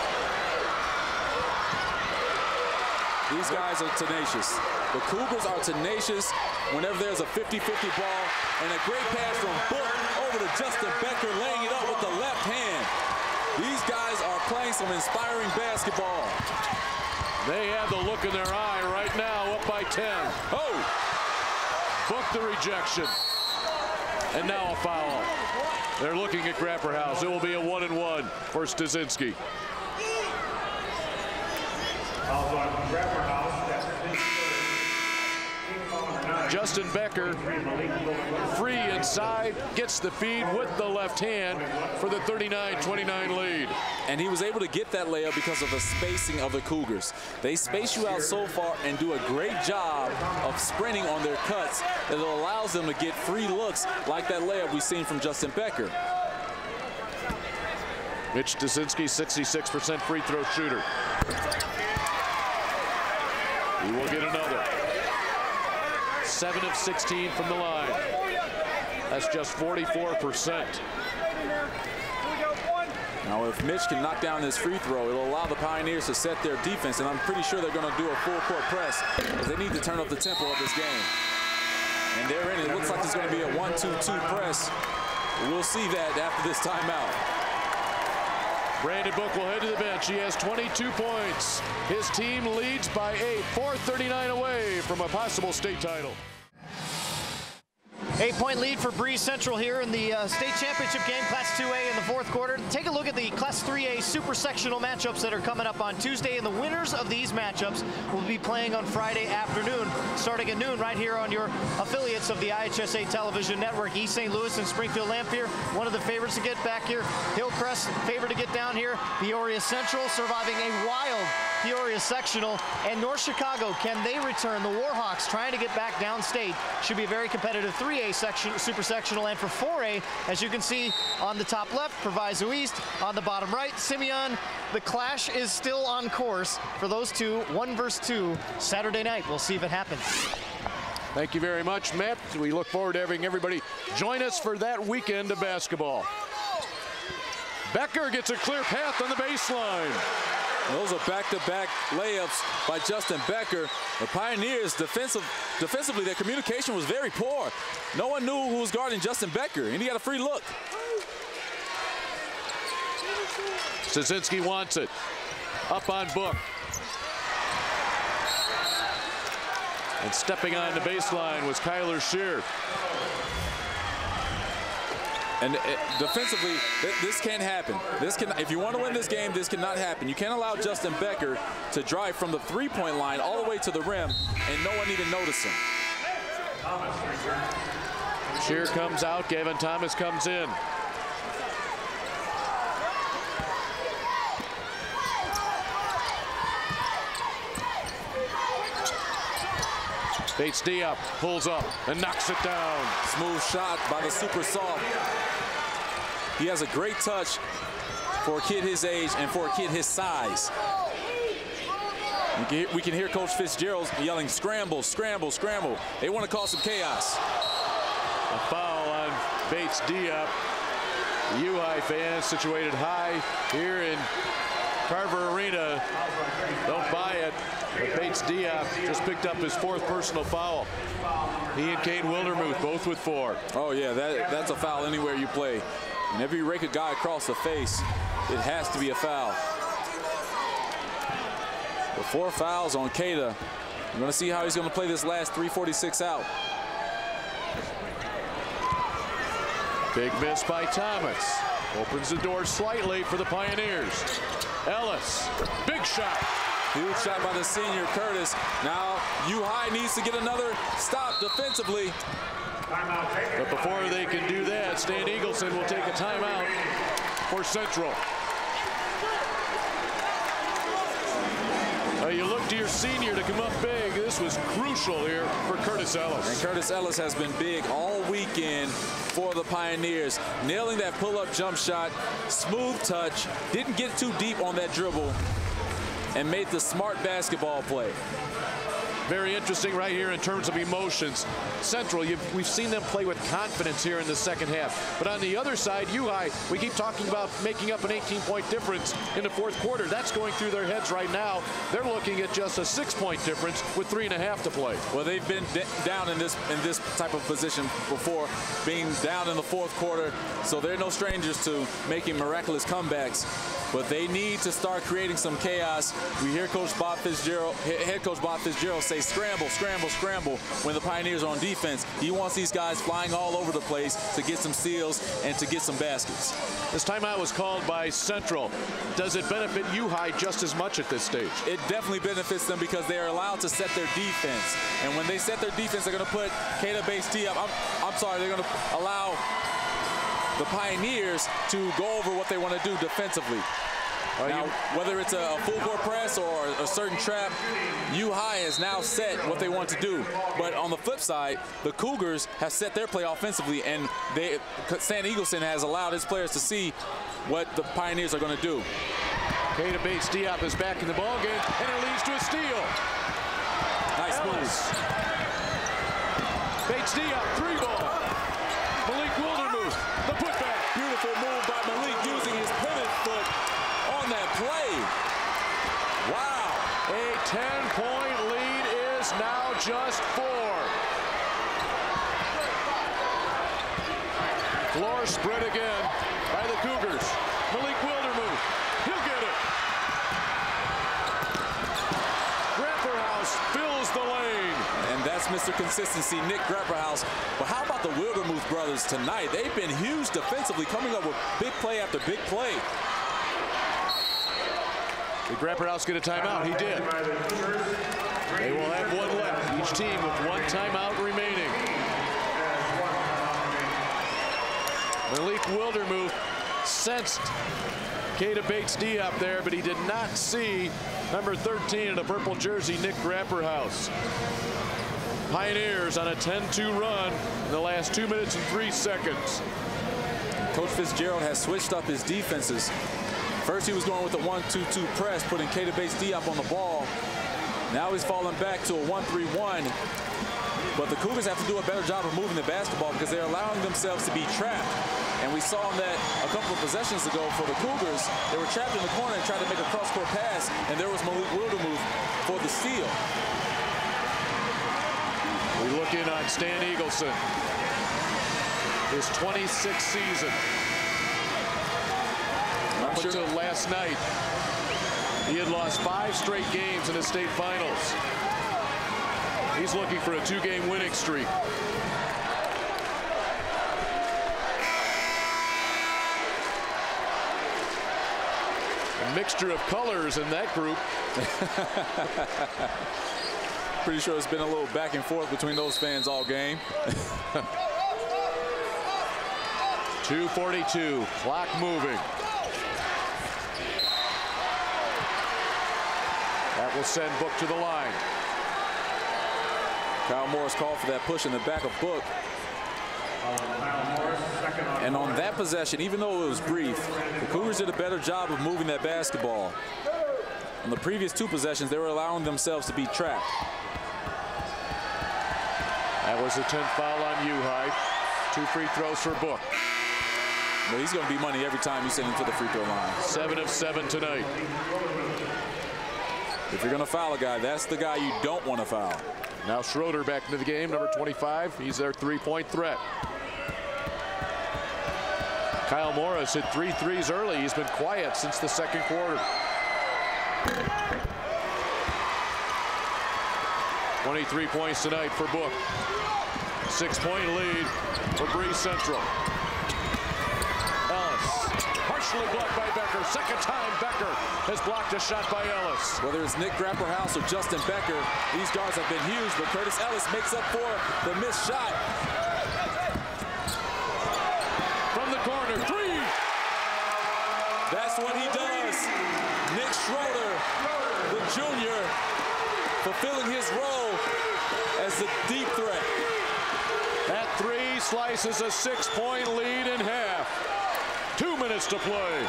S3: These guys are tenacious. The Cougars are tenacious whenever there's a 50-50 ball and a great pass from Book over to Justin Becker laying it up with the left hand. These guys are playing some inspiring basketball.
S2: They have the look in their eye right now, up by 10. Oh! Book the rejection. And now a foul. They're looking at Grapperhaus. It will be a one and one for Styczynski. Justin Becker, free inside, gets the feed with the left hand for the 39-29 lead.
S3: And he was able to get that layup because of the spacing of the Cougars. They space you out so far and do a great job of sprinting on their cuts that it allows them to get free looks like that layup we've seen from Justin Becker.
S2: Mitch Styczynski, 66% free throw shooter. He will get another. 7 of 16 from the line. That's just 44%.
S3: Now, if Mitch can knock down this free throw, it'll allow the Pioneers to set their defense, and I'm pretty sure they're going to do a full-court press they need to turn up the tempo of this game. And they're in it. Looks like it's going to be a 1-2-2 press. We'll see that after this timeout.
S2: Brandon Book will head to the bench. He has 22 points. His team leads by eight, 439 away from a possible state title.
S1: Eight-point lead for Breese Central here in the uh, state championship game, Class 2A in the fourth quarter. Take a look at the Class 3A super sectional matchups that are coming up on Tuesday, and the winners of these matchups will be playing on Friday afternoon, starting at noon right here on your affiliates of the IHSA television network. East St. Louis and Springfield Lanphier, one of the favorites to get back here. Hillcrest, favorite to get down here. Peoria Central surviving a wild Peoria sectional. And North Chicago, can they return? The Warhawks trying to get back downstate. Should be a very competitive 3A section, super sectional. And for 4A, as you can see on the top left, Proviso East. On the bottom right, Simeon. The clash is still on course for those two, one versus two, Saturday night. We'll see if it happens.
S2: Thank you very much, Matt. We look forward to having everybody join us for that weekend of basketball. Becker gets a clear path on the baseline.
S3: Those are back-to-back layups by Justin Becker. The Pioneers defensive, defensively, their communication was very poor. No one knew who was guarding Justin Becker, and he got a free look.
S2: Stasinski wants it. Up on Book. And stepping on the baseline was Kyler Shear.
S3: And uh, defensively, th this can't happen. This can, if you want to win this game, this cannot happen. You can't allow Justin Becker to drive from the three-point line all the way to the rim, and no one even notice him.
S2: Shear comes out. Gavin Thomas comes in. Bates up, pulls up and knocks it down.
S3: Smooth shot by the super soft. He has a great touch for a kid his age and for a kid his size. Can hear, we can hear Coach Fitzgerald yelling, scramble, scramble, scramble. They want to cause some chaos.
S2: A foul on Bates Diop. The U-High fans situated high here in Carver Arena. Don't buy it. But Bates Diop just picked up his fourth personal foul. He and Kane Wildermuth both with four.
S3: Oh, yeah, that, that's a foul anywhere you play. Whenever you rake a guy across the face, it has to be a foul. With four fouls on Keita, we're going to see how he's going to play this last 346 out.
S2: Big miss by Thomas. Opens the door slightly for the Pioneers. Ellis, big shot.
S3: Huge shot by the senior Curtis. Now U-High needs to get another stop defensively.
S2: But before they can do that, Stan Eagleson will take a timeout for Central. Uh, you look to your senior to come up big. This was crucial here for Curtis Ellis.
S3: And Curtis Ellis has been big all weekend for the Pioneers. Nailing that pull-up jump shot, smooth touch, didn't get too deep on that dribble, and made the smart basketball play.
S2: Very interesting right here in terms of emotions. Central, we've seen them play with confidence here in the second half. But on the other side, U-High, we keep talking about making up an 18-point difference in the fourth quarter. That's going through their heads right now. They're looking at just a six-point difference with three and a half to play.
S3: Well, they've been down in this in this type of position before, being down in the fourth quarter. So they're no strangers to making miraculous comebacks but they need to start creating some chaos. We hear Coach Bob Fitzgerald, head coach Bob Fitzgerald say scramble, scramble, scramble when the Pioneers are on defense. He wants these guys flying all over the place to get some steals and to get some baskets.
S2: This timeout was called by Central. Does it benefit U-High just as much at this stage?
S3: It definitely benefits them because they are allowed to set their defense. And when they set their defense, they're going to put Keita Bates Diop. I'm, I'm sorry, they're going to allow the Pioneers to go over what they want to do defensively. Now, whether it's a, full court press or a certain trap, U-High has now set what they want to do. But on the flip side, the Cougars have set their play offensively, and they, Stan Eagleson has allowed his players to see what the Pioneers are going to do.
S2: Keita Bates Diop is back in the ball game, and it leads to a steal.
S3: Nice move.
S2: Bates Diop, three ball. Malik Wildermuth, the putback.
S3: Beautiful move by Malik using his pivot foot on that play. Wow.
S2: A 10-point lead is now just four. Floor spread again by the Cougars. Malik Wildermuth, he'll get it. Grapperhaus fills the lane.
S3: And that's Mr. Consistency, Nick Grapperhaus. But how about the Wildermuth brothers tonight? They've been huge defensively, coming up with big play after big play.
S2: Did Grapperhaus get a timeout? He did. They will have one left. Each team with one timeout remaining. Malik Wildermuth sensed Keita Bates Diop there, but he did not see number 13 in a purple jersey, Nick Grapperhaus. Pioneers on a 10-2 run in the last two minutes and three seconds.
S3: Coach Fitzgerald has switched up his defenses. First, he was going with a 1-2-2 press, putting Keita Bates Diop on the ball. Now he's falling back to a 1-3-1. But the Cougars have to do a better job of moving the basketball because they're allowing themselves to be trapped. And we saw that a couple of possessions ago for the Cougars. They were trapped in the corner and tried to make a cross-court pass, and there was Malik Wildermuth for the steal.
S2: We look in on Stan Eagleson. His 26th season. Up
S3: sure.
S2: until last night, he had lost five straight games in the state finals. He's looking for a two-game winning streak. A mixture of colors in that group.
S3: Pretty sure it's been a little back and forth between those fans all game.
S2: 242, clock moving. Will send Book to the line.
S3: Kyle Morris called for that push in the back of Book. And on that possession, even though it was brief, the Cougars did a better job of moving that basketball. On the previous two possessions, they were allowing themselves to be trapped.
S2: That was the 10th foul on U-High. Two free throws for Book.
S3: Well, he's going to be money every time you send him to the free throw line.
S2: Seven of seven tonight.
S3: If you're going to foul a guy, that's the guy you don't want to foul.
S2: Now Schroeder back into the game, number 25. He's their three-point threat. Kyle Morris hit three threes early. He's been quiet since the second quarter. 23 points tonight for Book. Six-point lead for Breese Central. Partially blocked by Becker. Second time Becker has blocked a shot by Ellis.
S3: Whether it's Nick Grapperhaus or Justin Becker, these guards have been huge, but Curtis Ellis makes up for the missed shot.
S2: From the corner, three!
S3: That's what he does. Nick Schroeder, the junior, fulfilling his role as the deep threat.
S2: That three slices a six-point lead in half. Minutes to play.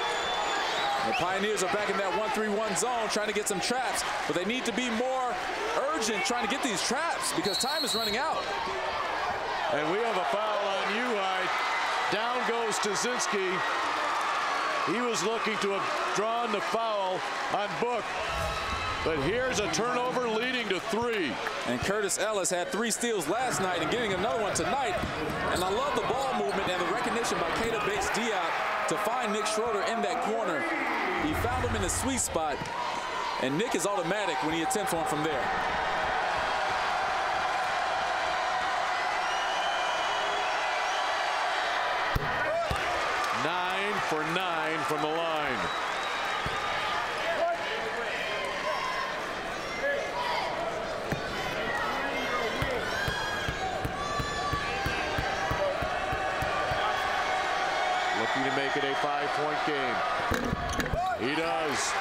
S3: The Pioneers are back in that 1-3-1 zone trying to get some traps, but they need to be more urgent trying to get these traps because time is running out.
S2: And we have a foul on U-High. Down goes Styczynski. He was looking to have drawn the foul on Book. But here's a turnover leading to three.
S3: And Curtis Ellis had three steals last night and getting another one tonight. And I love the ball movement and the recognition by Keita Bates Diop to find Nick Schroeder in that corner. He found him in the sweet spot. And Nick is automatic when he attempts one from there.
S2: Nine for nine from the line. Looking to make it a five-point game. He does.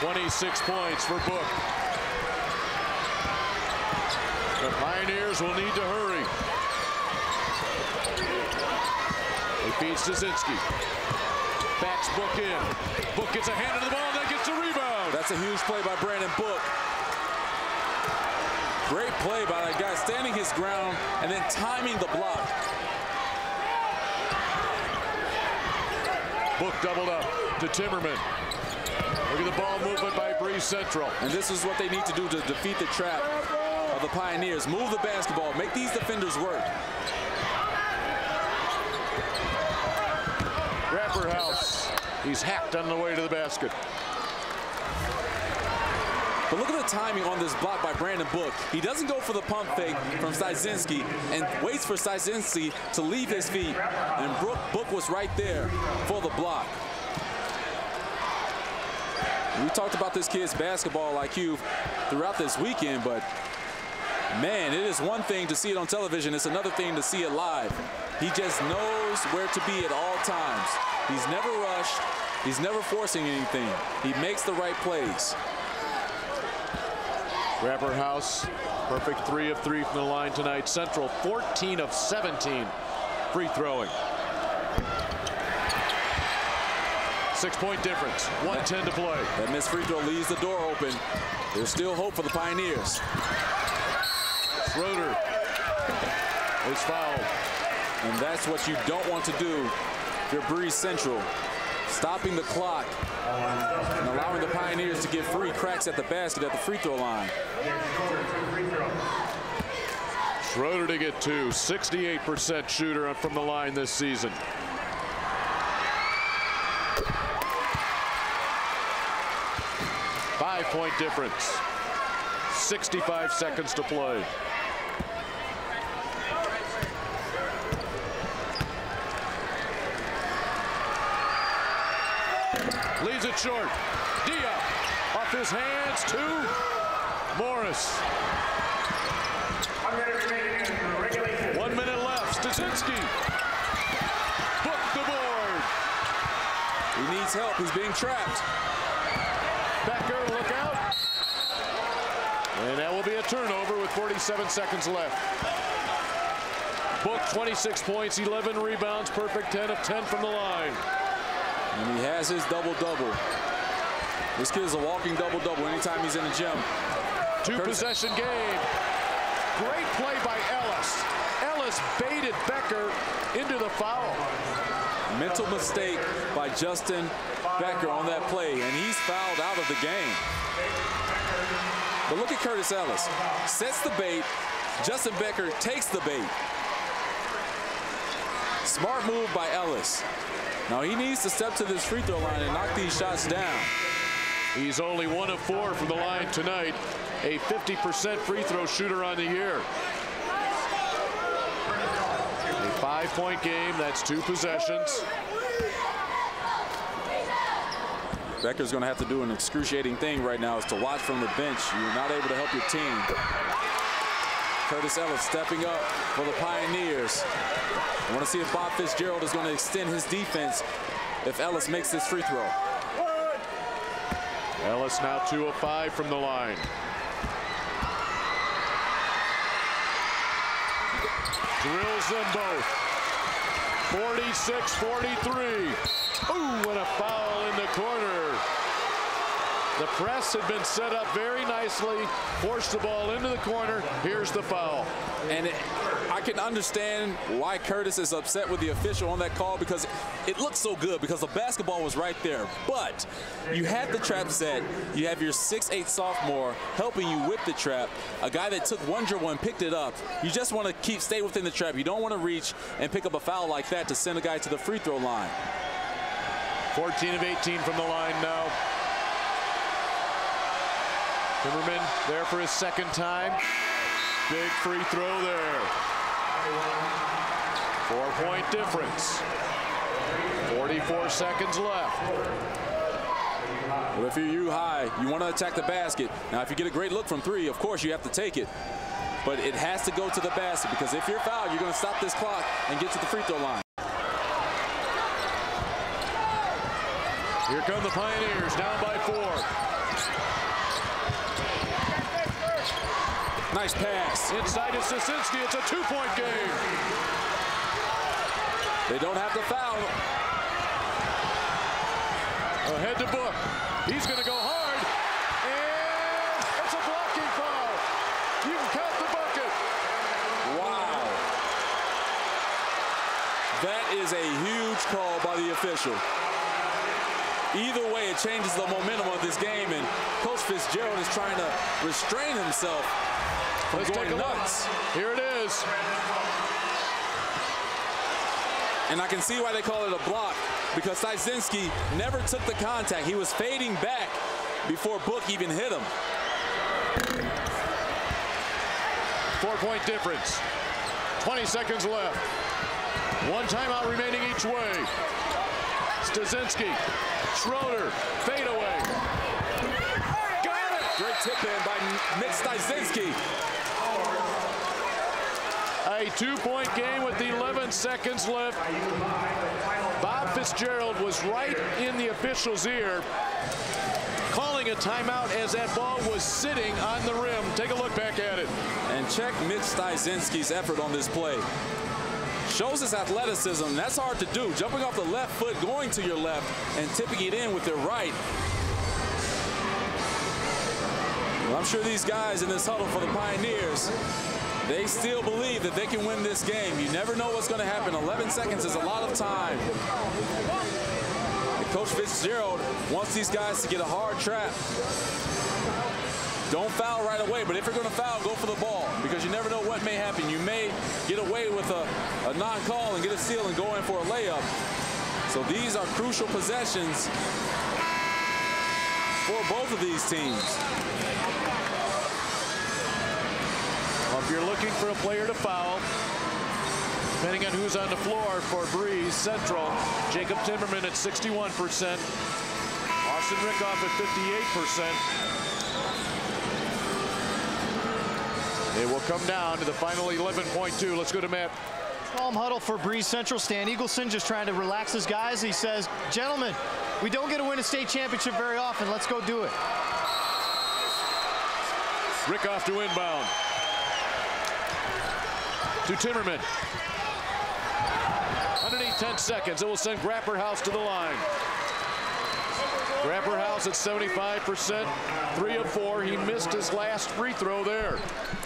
S2: 26 points for Book. The Pioneers will need to hurry. He feeds Styczynski. Backs Book in. Book gets a hand into the ball, then gets a rebound.
S3: That's a huge play by Brandon Book. Great play by that guy, standing his ground and then timing the block.
S2: Book doubled up to Timmerman. Look at the ball movement by Breese Central.
S3: And this is what they need to do to defeat the trap of the Pioneers. Move the basketball, make these defenders work.
S2: Grapperhaus. He's hacked on the way to the basket.
S3: But look at the timing on this block by Brandon Book. He doesn't go for the pump fake from Styczynski and waits for Styczynski to leave his feet. And Brooke, Book was right there for the block. We talked about this kid's basketball IQ throughout this weekend, but man, it is one thing to see it on television. It's another thing to see it live. He just knows where to be at all times. He's never rushed. He's never forcing anything. He makes the right plays.
S2: Grapperhaus, perfect three of three from the line tonight. Central 14 of 17 free throwing. Six point difference, 110 to play.
S3: That missed free throw leaves the door open. There's still hope for the Pioneers.
S2: Schroeder is fouled.
S3: And that's what you don't want to do if you're Breese Central. Stopping the clock and allowing the Pioneers to get free cracks at the basket at the free throw line.
S2: Schroeder to get two, 68% shooter from the line this season. Five point difference. 65 seconds to play. Leaves it short. Diop off his hands to Morris. One minute left. Styczynski. Book the board.
S3: He needs help. He's being trapped.
S2: Becker, look out. And that will be a turnover with 47 seconds left. Book 26 points, 11 rebounds, perfect 10 of 10 from the line.
S3: And he has his double-double. This kid is a walking double-double anytime he's in the gym.
S2: Two-possession game. Great play by Ellis. Ellis baited Becker into the foul.
S3: Mental mistake by Justin Becker on that play, and he's fouled out of the game. But look at Curtis Ellis. Sets the bait. Justin Becker takes the bait. Smart move by Ellis. Now he needs to step to this free throw line and knock these shots down.
S2: He's only one of four from the line tonight. A 50% free throw shooter on the year. A five-point game. That's two possessions.
S3: Becker's going to have to do an excruciating thing right now is to watch from the bench. You're not able to help your team. Curtis Ellis stepping up for the Pioneers. I want to see if Bob Fitzgerald is going to extend his defense if Ellis makes this free throw.
S2: Ellis now two of five from the line. Drills them both. 46-43. Ooh, and a foul in the corner. The press had been set up very nicely. Forced the ball into the corner. Here's the foul.
S3: And it, I can understand why Curtis is upset with the official on that call because it looked so good because the basketball was right there. But you had the trap set. You have your 6'8 sophomore helping you whip the trap. A guy that took one dribble and picked it up. You just want to keep stay within the trap. You don't want to reach and pick up a foul like that to send a guy to the free throw line.
S2: 14 of 18 from the line now. Timmerman there for his second time. Big free throw there. Four-point difference. 44 seconds left.
S3: But if you're U high, you want to attack the basket. Now, if you get a great look from three, of course you have to take it. But it has to go to the basket because if you're fouled, you're going to stop this clock and get to the free throw line.
S2: Here come the Pioneers down by four.
S3: Nice pass.
S2: Inside is Styczynski. It's a two-point game.
S3: They don't have to foul.
S2: Ahead to Book. He's going to go hard. And it's a blocking foul. You can count the bucket.
S3: Wow. That is a huge call by the official. Either way, it changes the momentum of this game, and Coach Fitzgerald is trying to restrain himself from
S2: Let's take
S3: going
S2: a
S3: nuts.
S2: look. Here it is.
S3: And I can see why they call it a block because Styczynski never took the contact. He was fading back before Book even hit him.
S2: Four-point difference. 20 seconds left. One timeout remaining each way. Styczynski, Schroeder, fade away.
S3: Got it! Great tip in by Nick Styczynski.
S2: A two-point game with 11 seconds left. Bob Fitzgerald was right in the official's ear, calling a timeout as that ball was sitting on the rim. Take a look back at it.
S3: And check Mitch Styczynski's effort on this play. Shows his athleticism. That's hard to do. Jumping off the left foot, going to your left, and tipping it in with your right. Well, I'm sure these guys in this huddle for the Pioneers, they still believe that they can win this game. You never know what's going to happen. 11 seconds is a lot of time. And Coach Fitzgerald wants these guys to get a hard trap. Don't foul right away, but if you're going to foul, go for the ball because you never know what may happen. You may get away with a, a non-call and get a steal and go in for a layup. So these are crucial possessions for both of these teams.
S2: Well, if you're looking for a player to foul, depending on who's on the floor for Breese Central, Jacob Timmerman at 61%, Austin Rickoff at 58%. It will come down to the final 11.2. Let's go to Matt.
S1: Calm huddle for Breese Central. Stan Eagleson just trying to relax his guys. He says, gentlemen, we don't get to win a state championship very often. Let's go do it.
S2: Rickoff to inbound. To Timmerman. Underneath 10 seconds, it will send Grapperhaus to the line. Grapperhaus at 75%, three of four. He missed his last free throw there.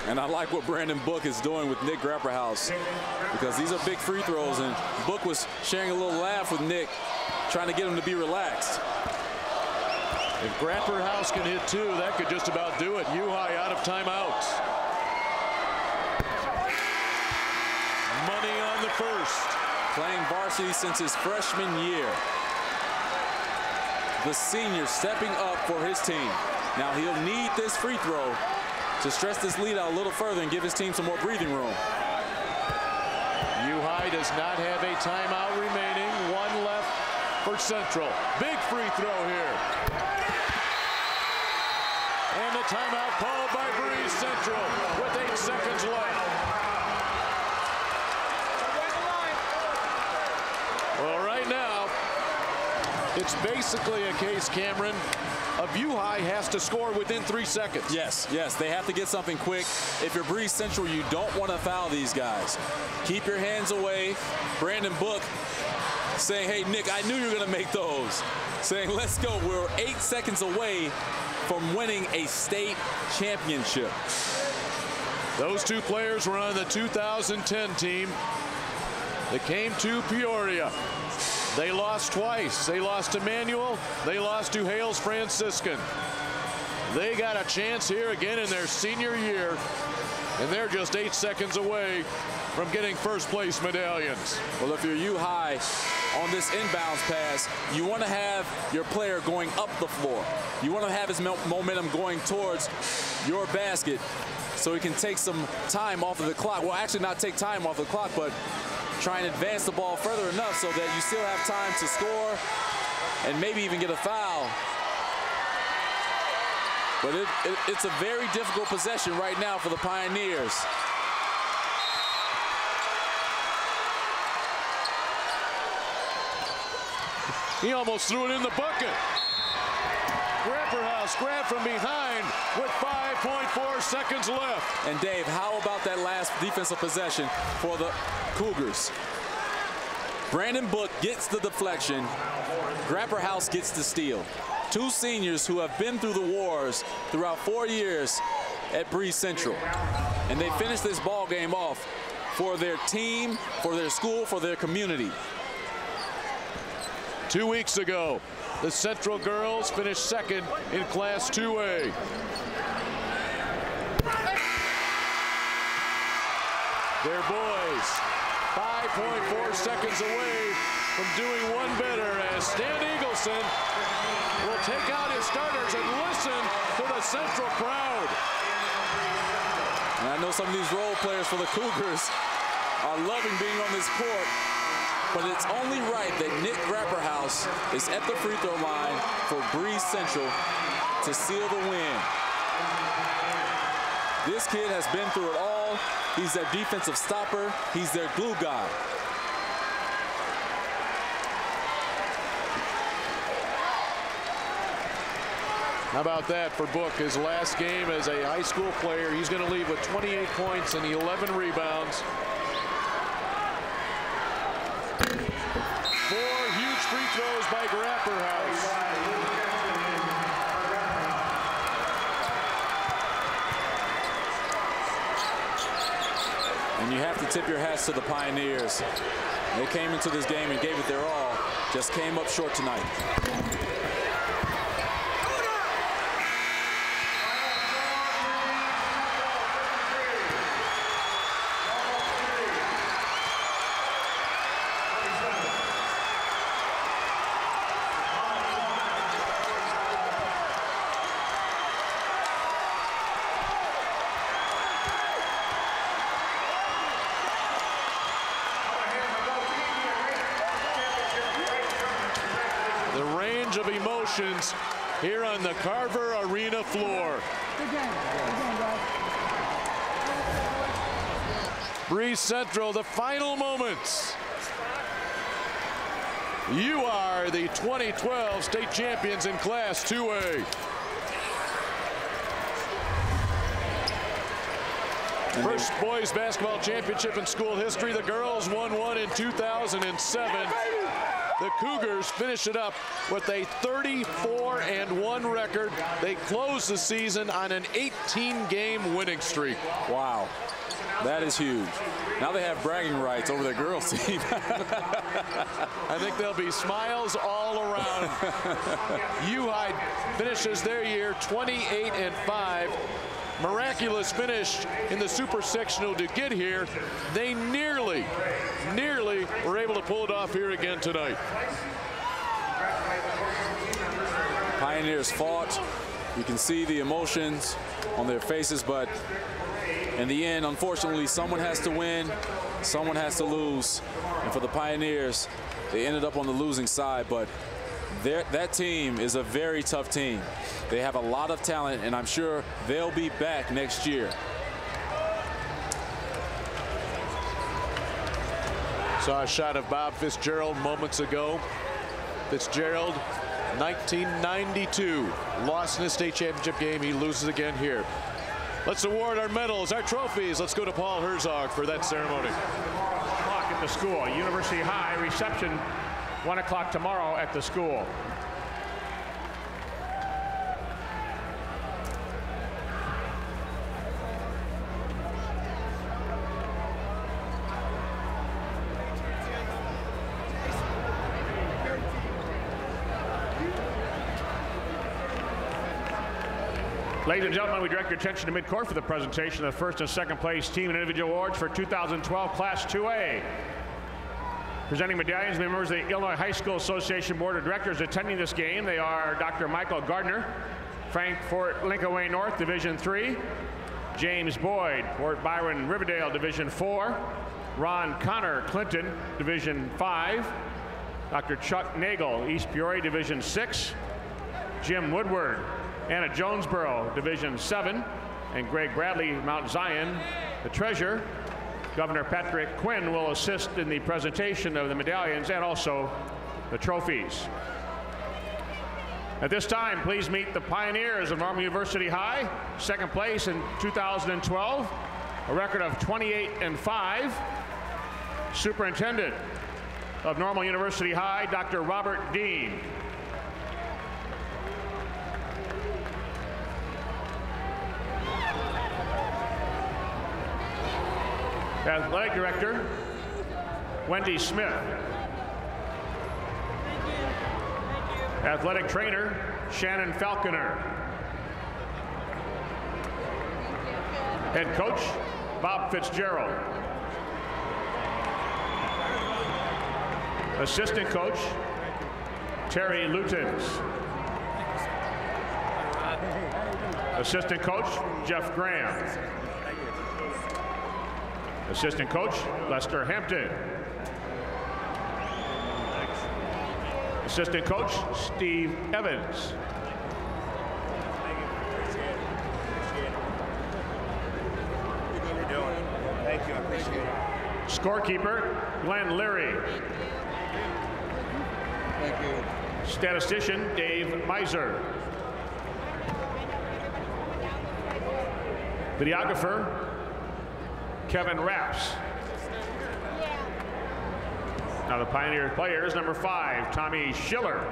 S3: And I like what Brandon Book is doing with Nick Grapperhaus because these are big free throws, and Book was sharing a little laugh with Nick, trying to get him to be relaxed.
S2: If Grapperhaus can hit two, that could just about do it. U-High out of timeouts. First.
S3: Playing varsity since his freshman year. The senior stepping up for his team. Now he'll need this free throw to stretch this lead out a little further and give his team some more breathing room.
S2: U-High does not have a timeout remaining. One left for Central. Big free throw here. And the timeout called by Breese Central with eight seconds left. Well, right now, it's basically a case, Cameron, of U-High has to score within three seconds.
S3: Yes, yes, they have to get something quick. If you're Breese Central, you don't want to foul these guys. Keep your hands away. Brandon Book saying, hey, Nick, I knew you were going to make those. Saying, let's go. We're eight seconds away from winning a state championship.
S2: Those two players were on the 2010 team that came to Peoria. They lost twice. They lost to Manuel. They lost to Hales Franciscan. They got a chance here again in their senior year, and they're just eight seconds away from getting first place medallions.
S3: Well, if you're U-High on this inbounds pass, you want to have your player going up the floor. You want to have his momentum going towards your basket so he can take some time off of the clock. Well, actually not take time off the clock, but try and advance the ball further enough so that you still have time to score and maybe even get a foul. But it, it, it's a very difficult possession right now for the Pioneers.
S2: He almost threw it in the bucket. Grapperhaus grabbed from behind with 5.4 seconds left.
S3: And Dave, how about that last defensive possession for the Cougars? Brandon Book gets the deflection. Grapperhaus gets the steal. Two seniors who have been through the wars throughout four years at Breese Central. And they finish this ball game off for their team, for their school, for their community.
S2: Two weeks ago, the Central girls finished second in Class 2A. Their boys, 5.4 seconds away from doing one better as Stan Eagleson will take out his starters and listen to the Central crowd.
S3: And I know some of these role players for the Cougars are loving being on this court, but it's only right that Nick Grapperhaus is at the free throw line for Breese Central to seal the win. This kid has been through it all. He's their defensive stopper. He's their glue guy.
S2: How about that for Book? His last game as a high school player. He's going to leave with 28 points and 11 rebounds. Four huge free throws by Grapperhaus.
S3: And you have to tip your hats to the Pioneers. They came into this game and gave it their all, just came up short tonight.
S2: The range of emotions here on the Carver Arena floor. Central, the final moments. You are the 2012 state champions in Class 2A. First boys basketball championship in school history. The girls won one in 2007. The Cougars finish it up with a 34 and 1 record. They close the season on an 18 game winning streak.
S3: Wow. That is huge. Now they have bragging rights over their girls team.
S2: I think there'll be smiles all around. U High finishes their year 28 and 5. Miraculous finish in the super sectional to get here. They nearly, nearly were able to pull it off here again tonight.
S3: Pioneers fought. You can see the emotions on their faces, but in the end, unfortunately, someone has to win, someone has to lose. And for the Pioneers, they ended up on the losing side, but that team is a very tough team. They have a lot of talent, and I'm sure they'll be back next year.
S2: Saw a shot of Bob Fitzgerald moments ago. Fitzgerald, 1992, lost in the state championship game. He loses again here. Let's award our medals, our trophies. Let's go to Paul Herzog for that ceremony.
S5: Clock at the school. University High reception, 1 o'clock tomorrow at the school. Ladies and gentlemen, we direct your attention to midcourt for the presentation of the first and second place team and individual awards for 2012 Class 2A. Presenting medallions, members of the Illinois High School Association Board of Directors attending this game. They are Dr. Michael Gardner, Frankfort Lincoln Way North, Division 3. James Boyd, Port Byron Riverdale, Division 4. Ron Connor, Clinton, Division 5. Dr. Chuck Nagel, East Peoria, Division 6. Jim Woodward, Anna Jonesboro, Division 7, and Greg Bradley, Mount Zion, the treasurer. Governor Patrick Quinn will assist in the presentation of the medallions and also the trophies. At this time, please meet the pioneers of Normal University High, second place in 2012, a record of 28 and 5. Superintendent of Normal University High, Dr. Robert Dean. Athletic Director, Wendy Smith. Athletic Trainer, Shannon Falconer. Head Coach, Bob Fitzgerald. Assistant Coach, Terry Lutens. Assistant Coach, Jeff Graham. Assistant coach, Lester Hampton. Assistant coach, Steve Evans.
S9: Thank you, I appreciate it.
S5: Scorekeeper, Glenn Leary.
S9: Thank you.
S5: Statistician, Dave Miser. Videographer, Kevin Raps. Now the Pioneer players, number five, Tommy Schiller.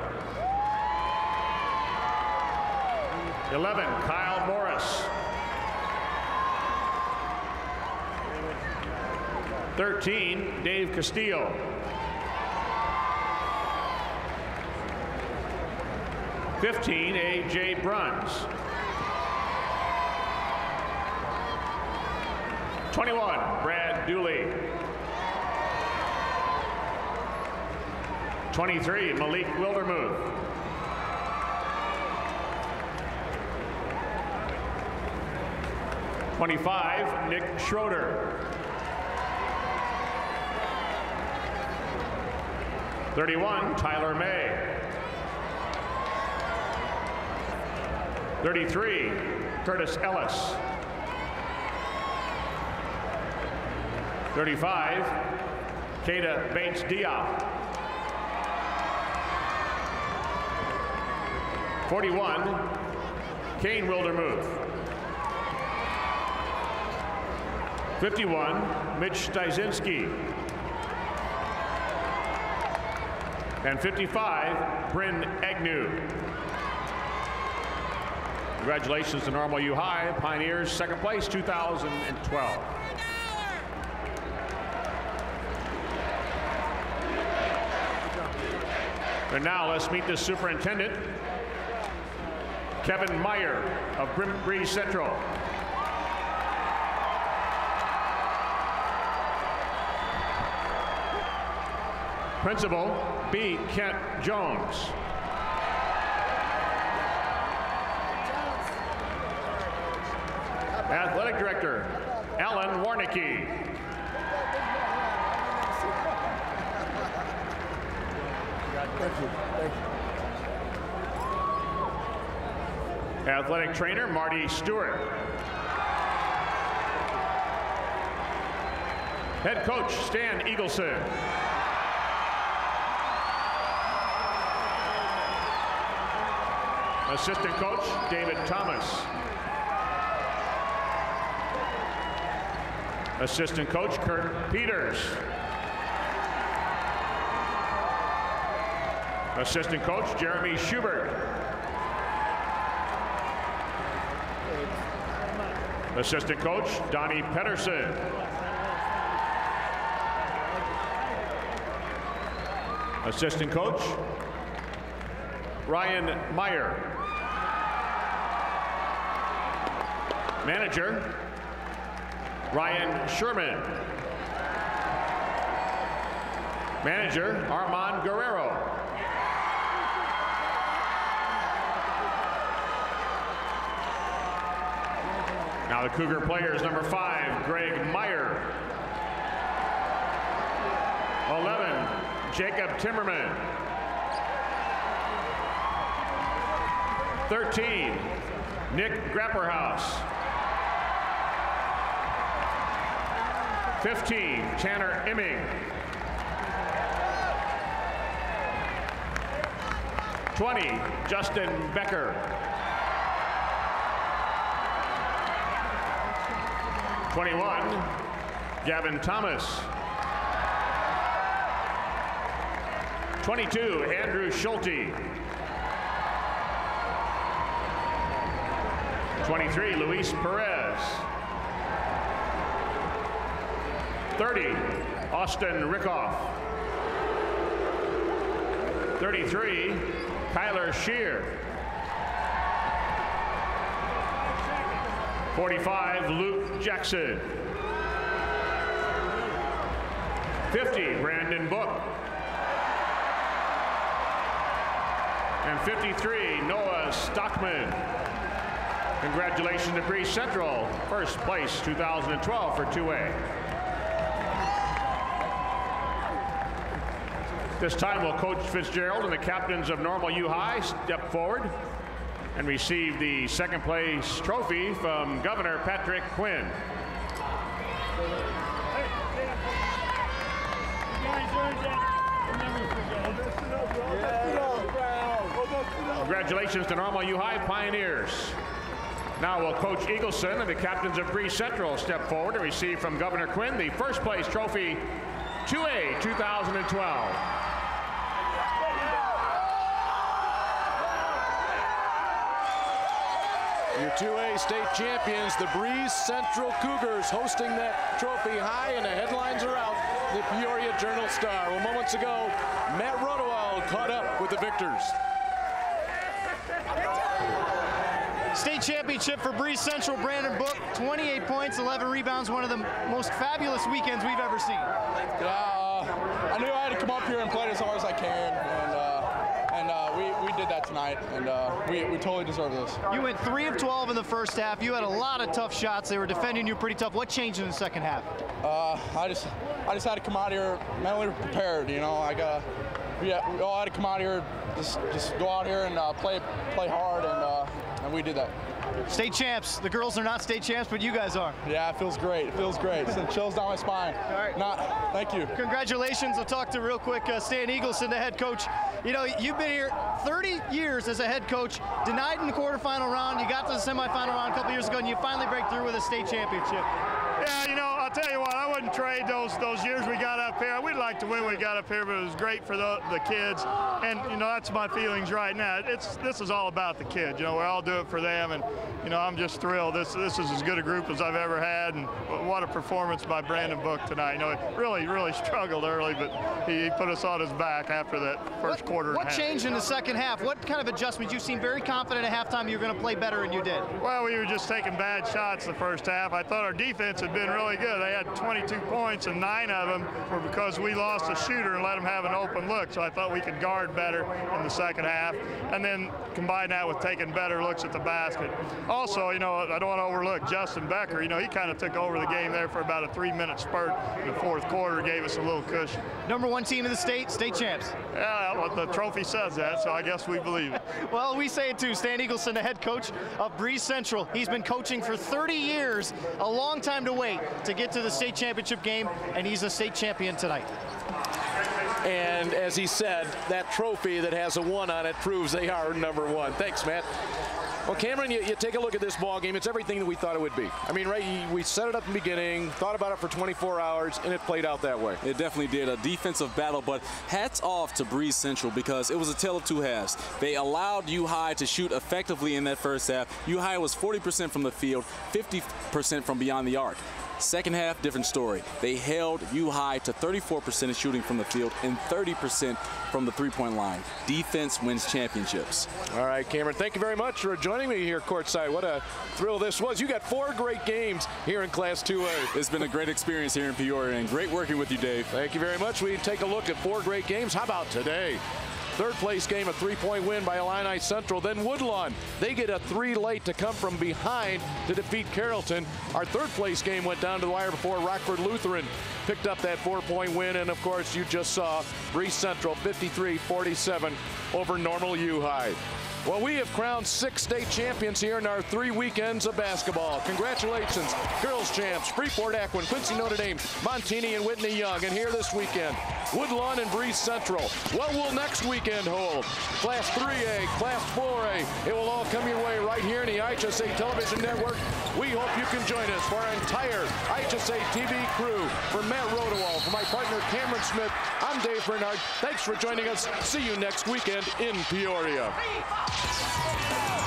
S5: 11, Kyle Morris. 13, Dave Castillo. Fifteen, A.J. Bruns. Twenty-one, Brad Dooley. Twenty-three, Malik Wildermuth. Twenty-five, Nick Schroeder. 31, Tyler May. 33, Curtis Ellis. 35, Keita Bates Diop. 41, Kane Wildermuth. 51, Mitch Styczynski. And 55, Bryn Agnew. Congratulations to Normal U High, Pioneers, second place, 2012. And now let's meet the superintendent, Kevin Meyer of Brim Breese Central. Principal, B. Kent Jones. Athletic Director, Alan Warnicki.
S9: Thank you. Thank you.
S5: Athletic Trainer, Marty Stewart. Head Coach, Stan Eagleson. Assistant Coach, David Thomas. Assistant Coach, Kurt Peters. Assistant Coach, Jeremy Schubert. Assistant Coach, Donnie Pedersen. Assistant Coach, Ryan Meyer. Manager, Ryan Sherman. Manager, Armand Guerrero. Cougar players, number five, Greg Meyer. 11, Jacob Timmerman. 13, Nick Grapperhaus. 15, Tanner Imming. 20, Justin Becker. 21, Gavin Thomas. 22, Andrew Schulte. 23, Luis Perez. 30, Austin Rickoff. 33, Kyler Shear. 45, Luke Jackson. 50, Brandon Book. And 53, Noah Stockman. Congratulations to Bree Central, first place 2012 for 2A. This time will Coach Fitzgerald and the captains of Normal U High step forward and receive the second place trophy from Governor Patrick Quinn. Congratulations to Normal U High Pioneers. Now will Coach Eagleson and the captains of Breese Central step forward and receive from Governor Quinn the first place trophy 2A 2012.
S2: State champions, the Breese Central Cougars, hosting that trophy high, and the headlines are out. The Peoria Journal Star. Well, moments ago, Matt Rodewald caught up with the victors.
S1: State championship for Breese Central, Brandon Book, 28 points, 11 rebounds, one of the most fabulous weekends we've ever seen.
S10: Yeah, uh, I knew I had to come up here and play as hard as I can, and uh, and uh, we, we did that tonight, and uh, we, we totally deserve this.
S1: You went 3 of 12 in the first half. You had a lot of tough shots. They were defending you pretty tough. What changed in the second half?
S10: Uh, I just I just had to come out here mentally prepared. You know, I got we, we all had to come out here, just just go out here and uh, play play hard, and uh, and we did that.
S1: State champs. The girls are not state champs, but you guys are.
S10: Yeah, it feels great. It feels great. It chills down my spine.
S1: All right.
S10: Not, thank you.
S1: Congratulations. I'll talk to real quick uh, Stan Eagleson, the head coach. You know, you've been here 30 years as a head coach, denied in the quarterfinal round. You got to the semifinal round a couple years ago, and you finally break through with a state championship.
S8: Yeah, you know, I'll tell you what, I wouldn't trade those those years we got up here. We'd like to win we got up here, but it was great for the, the kids. And, you know, that's my feelings right now. It's This is all about the kids. You know, we all do it for them. And, you know, I'm just thrilled. This this is as good a group as I've ever had. And what a performance by Brandon Book tonight. You know, he really, really struggled early, but he, he put us on his back after that first
S1: what,
S8: quarter.
S1: What changed in the second half? What kind of adjustments? You seemed very confident at halftime you were going to play better, and you did.
S8: Well, we were just taking bad shots the first half. I thought our defense had been really good. They had 22 points, and nine of them were because we lost a shooter and let them have an open look. So I thought we could guard better in the second half, and then combine that with taking better looks at the basket. Also, you know, I don't want to overlook Justin Becker. You know, he kind of took over the game there for about a three-minute spurt in the fourth quarter, gave us a little cushion.
S1: Number one team in the state, state champs.
S8: Yeah, well, the trophy says that, so I guess we believe it.
S1: well, we say it too. Stan Eagleson, the head coach of Breese Central. He's been coaching for 30 years, a long time to wait to get to the state championship game, and he's a state champion tonight.
S2: And as he said, that trophy that has a one on it proves they are number one. Thanks, Matt. Well, Cameron, you, you, take a look at this ball game. It's everything that we thought it would be. I mean, right? We set it up in the beginning, thought about it for 24 hours, and it played out that way.
S3: It definitely did. A defensive battle, but hats off to Breese Central because it was a tale of two halves. They allowed U High to shoot effectively in that first half. U High was 40% from the field, 50% from beyond the arc. Second half, different story. They held U High to 34% of shooting from the field and 30% from the three-point line. Defense wins championships.
S2: All right, Cameron, thank you very much for joining me here courtside. What a thrill this was. You got four great games here in Class 2A.
S3: It's been a great experience here in Peoria and great working with you, Dave.
S2: Thank you very much. We take a look at four great games. How about today? Third place game, a three-point win by Illini Central. Then Woodlawn, they get a three late to come from behind to defeat Carrollton. Our third place game went down to the wire before Rockford Lutheran picked up that four-point win. And of course, you just saw Breese Central 53-47 over Normal U High. Well, we have crowned six state champions here in our three weekends of basketball. Congratulations, girls champs, Freeport Aquin, Quincy Notre Dame, Montini and Whitney Young. And here this weekend, Woodlawn and Breese Central. What will next weekend hold? Class 3A, Class 4A. It will all come your way right here in the IHSA Television Network. We hope you can join us for our entire IHSA TV crew. For Matt Rodewald, for my partner Cameron Smith, I'm Dave Bernard. Thanks for joining us. See you next weekend in Peoria. Oh,